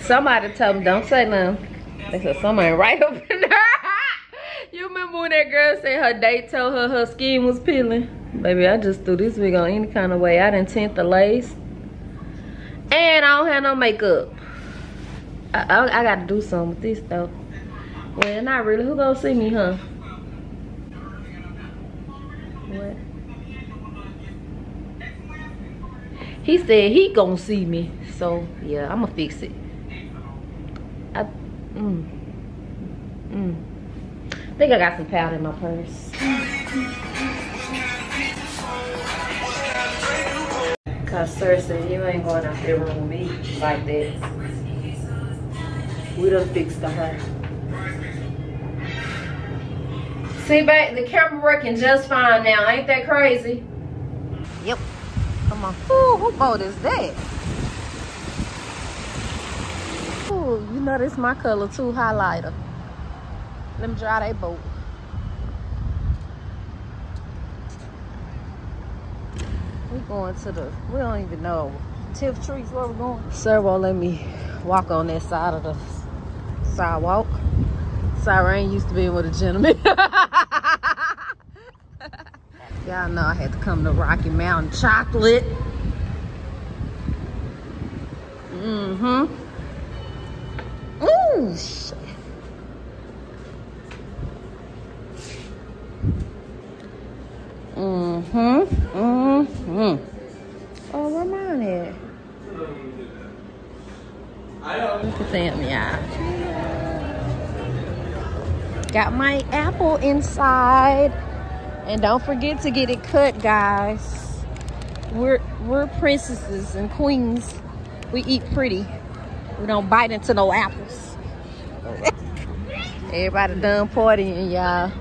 Somebody told me don't say nothing. They said somebody right up in there. you remember when that girl said her date told her her skin was peeling? Baby, I just threw this wig on any kind of way. I didn't tint the lace. And I don't have no makeup. I, I, I gotta do something with this though. Well, not really. Who gonna see me, huh? What? He said he gonna see me. So, yeah, I'm gonna fix it. I, mm, mm. Think I got some powder in my purse. Cause seriously, you ain't going out there with me like that. We done fixed the her. See, babe, the camera working just fine now. Ain't that crazy? Yep. Come on. Ooh, what boat is that? Ooh, you know this my color too, highlighter. Let me dry that boat. We going to the, we don't even know. Tiff Trees, where we going? Sir won't let me walk on that side of the sidewalk. Ain't used to be with a gentleman. Y'all know I had to come to Rocky Mountain Chocolate. Mm-hmm. Ooh, shit. Mm-hmm. Mm-hmm. Oh, where mine at? Look at them, yeah. Got my apple inside. And don't forget to get it cut, guys. We're we're princesses and queens. We eat pretty. We don't bite into no apples. Everybody done partying, y'all.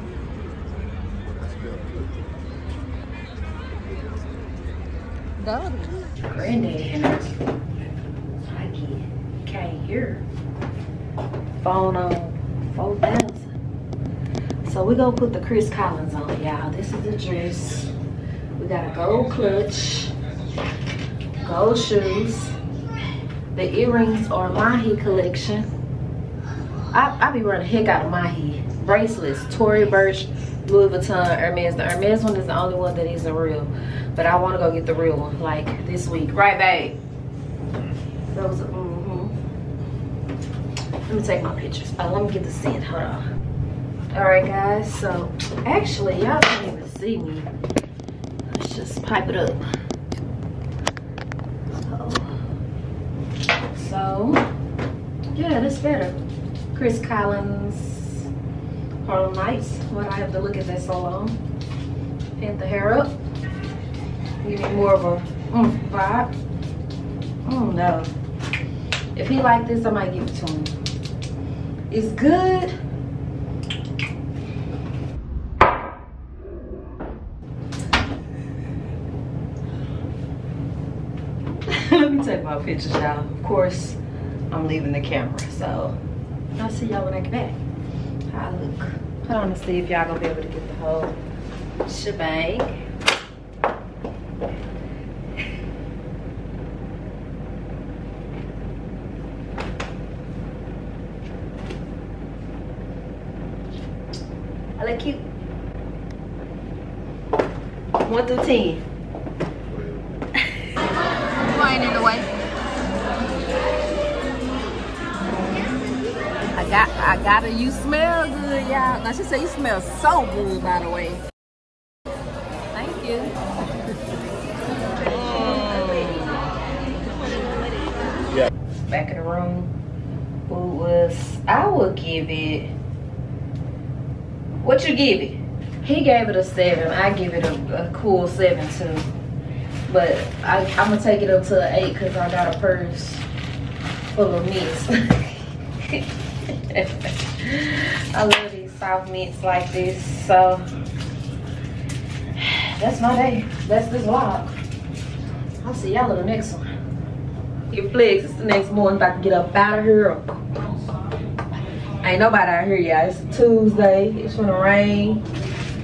Granddad Mikey can't hear. Phone on 4,000. So we're gonna put the Chris Collins on, y'all. This is the dress. We got a gold clutch, gold shoes. The earrings are Mahi collection. I, I be running heck out of Mahi. Bracelets, Tory Burch, Louis Vuitton, Hermes. The Hermes one is the only one that isn't real. But I want to go get the real one, like this week. Right, babe? Those are, mm-hmm. Let me take my pictures. Oh, let me get the scent. Hold on. All right, guys. So, actually, y'all can't even see me. Let's just pipe it up. So, so yeah, that's better. Chris Collins, Harlem Nights. Why do I have to look at that so long? Pin the hair up. Give me more of a mm, vibe. Mm, no. If he like this, I might give it to him. It's good. Let me take pictures, y'all. Of course, I'm leaving the camera, so I'll see y'all when I get back. How I look. Hold on to see if y'all gonna be able to get the whole shebang. I look cute. One through ten. Y'all. Said you smell so good, by the way. Thank you. Yeah. Back in the room. Food was, I would give it, what you give it? He gave it a seven. I give it a, a cool seven too. But I, I'm gonna take it up to an eight because I got a purse full of mints. I love these soft mints like this. So that's my day. That's this vlog. I'll see y'all in the next one. Get flex. It's the next morning. About to get up out of here. Ain't nobody out here, y'all. It's Tuesday. It's gonna rain.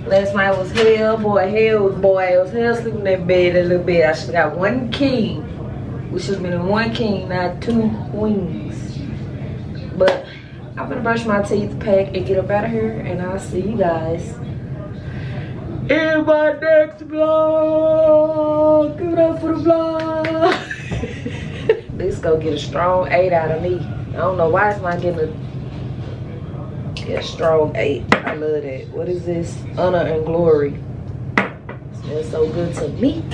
Last night was hell, boy. Hell was boy. It was hell sleeping in that bed a little bit. I should have got one king. We should have been in one king, not two queens. But I'm gonna brush my teeth, pack, and get up out of here. And I'll see you guys in my next vlog. Give it up for the vlog. this go get a strong eight out of me. I don't know why it's not getting a yeah, strong eight. I love that. What is this? Honor and glory. Smells so good to me.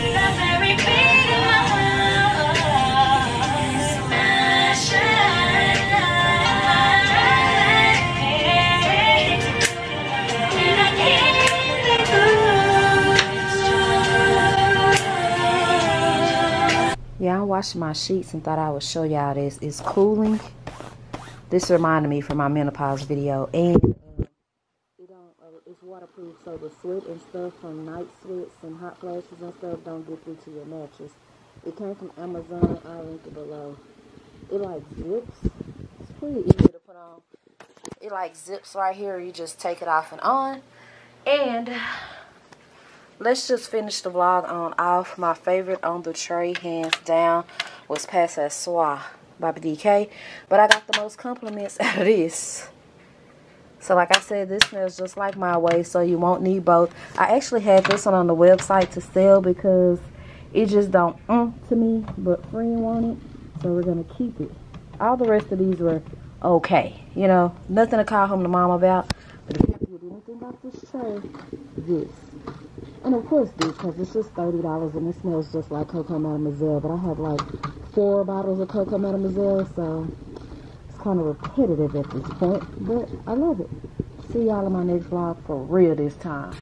Yeah, I washed my sheets and thought I would show y'all this. It's cooling. This reminded me from my menopause video. And uh, it don't, uh, it's waterproof so the sweat and stuff from night sweats and hot flashes and stuff don't get through to your mattress. It came from Amazon. I'll link it below. It like zips. It's pretty easy to put on. It like zips right here. You just take it off and on. And let's just finish the vlog on off. My favorite on the tray, hands down, was Pass Soir by DK. But I got the most compliments out of this. So like I said, this smells just like my way, so you won't need both. I actually had this one on the website to sell because it just don't mm, to me, but friend wanted, so we're going to keep it. All the rest of these were okay, you know, nothing to call home to mom about. But if you have to anything off this tray, this. And of course this, because it's just $30 and it smells just like Coco Mademoiselle. But I have like four bottles of Coco Mademoiselle, so it's kind of repetitive at this point. But I love it. See y'all in my next vlog for real this time.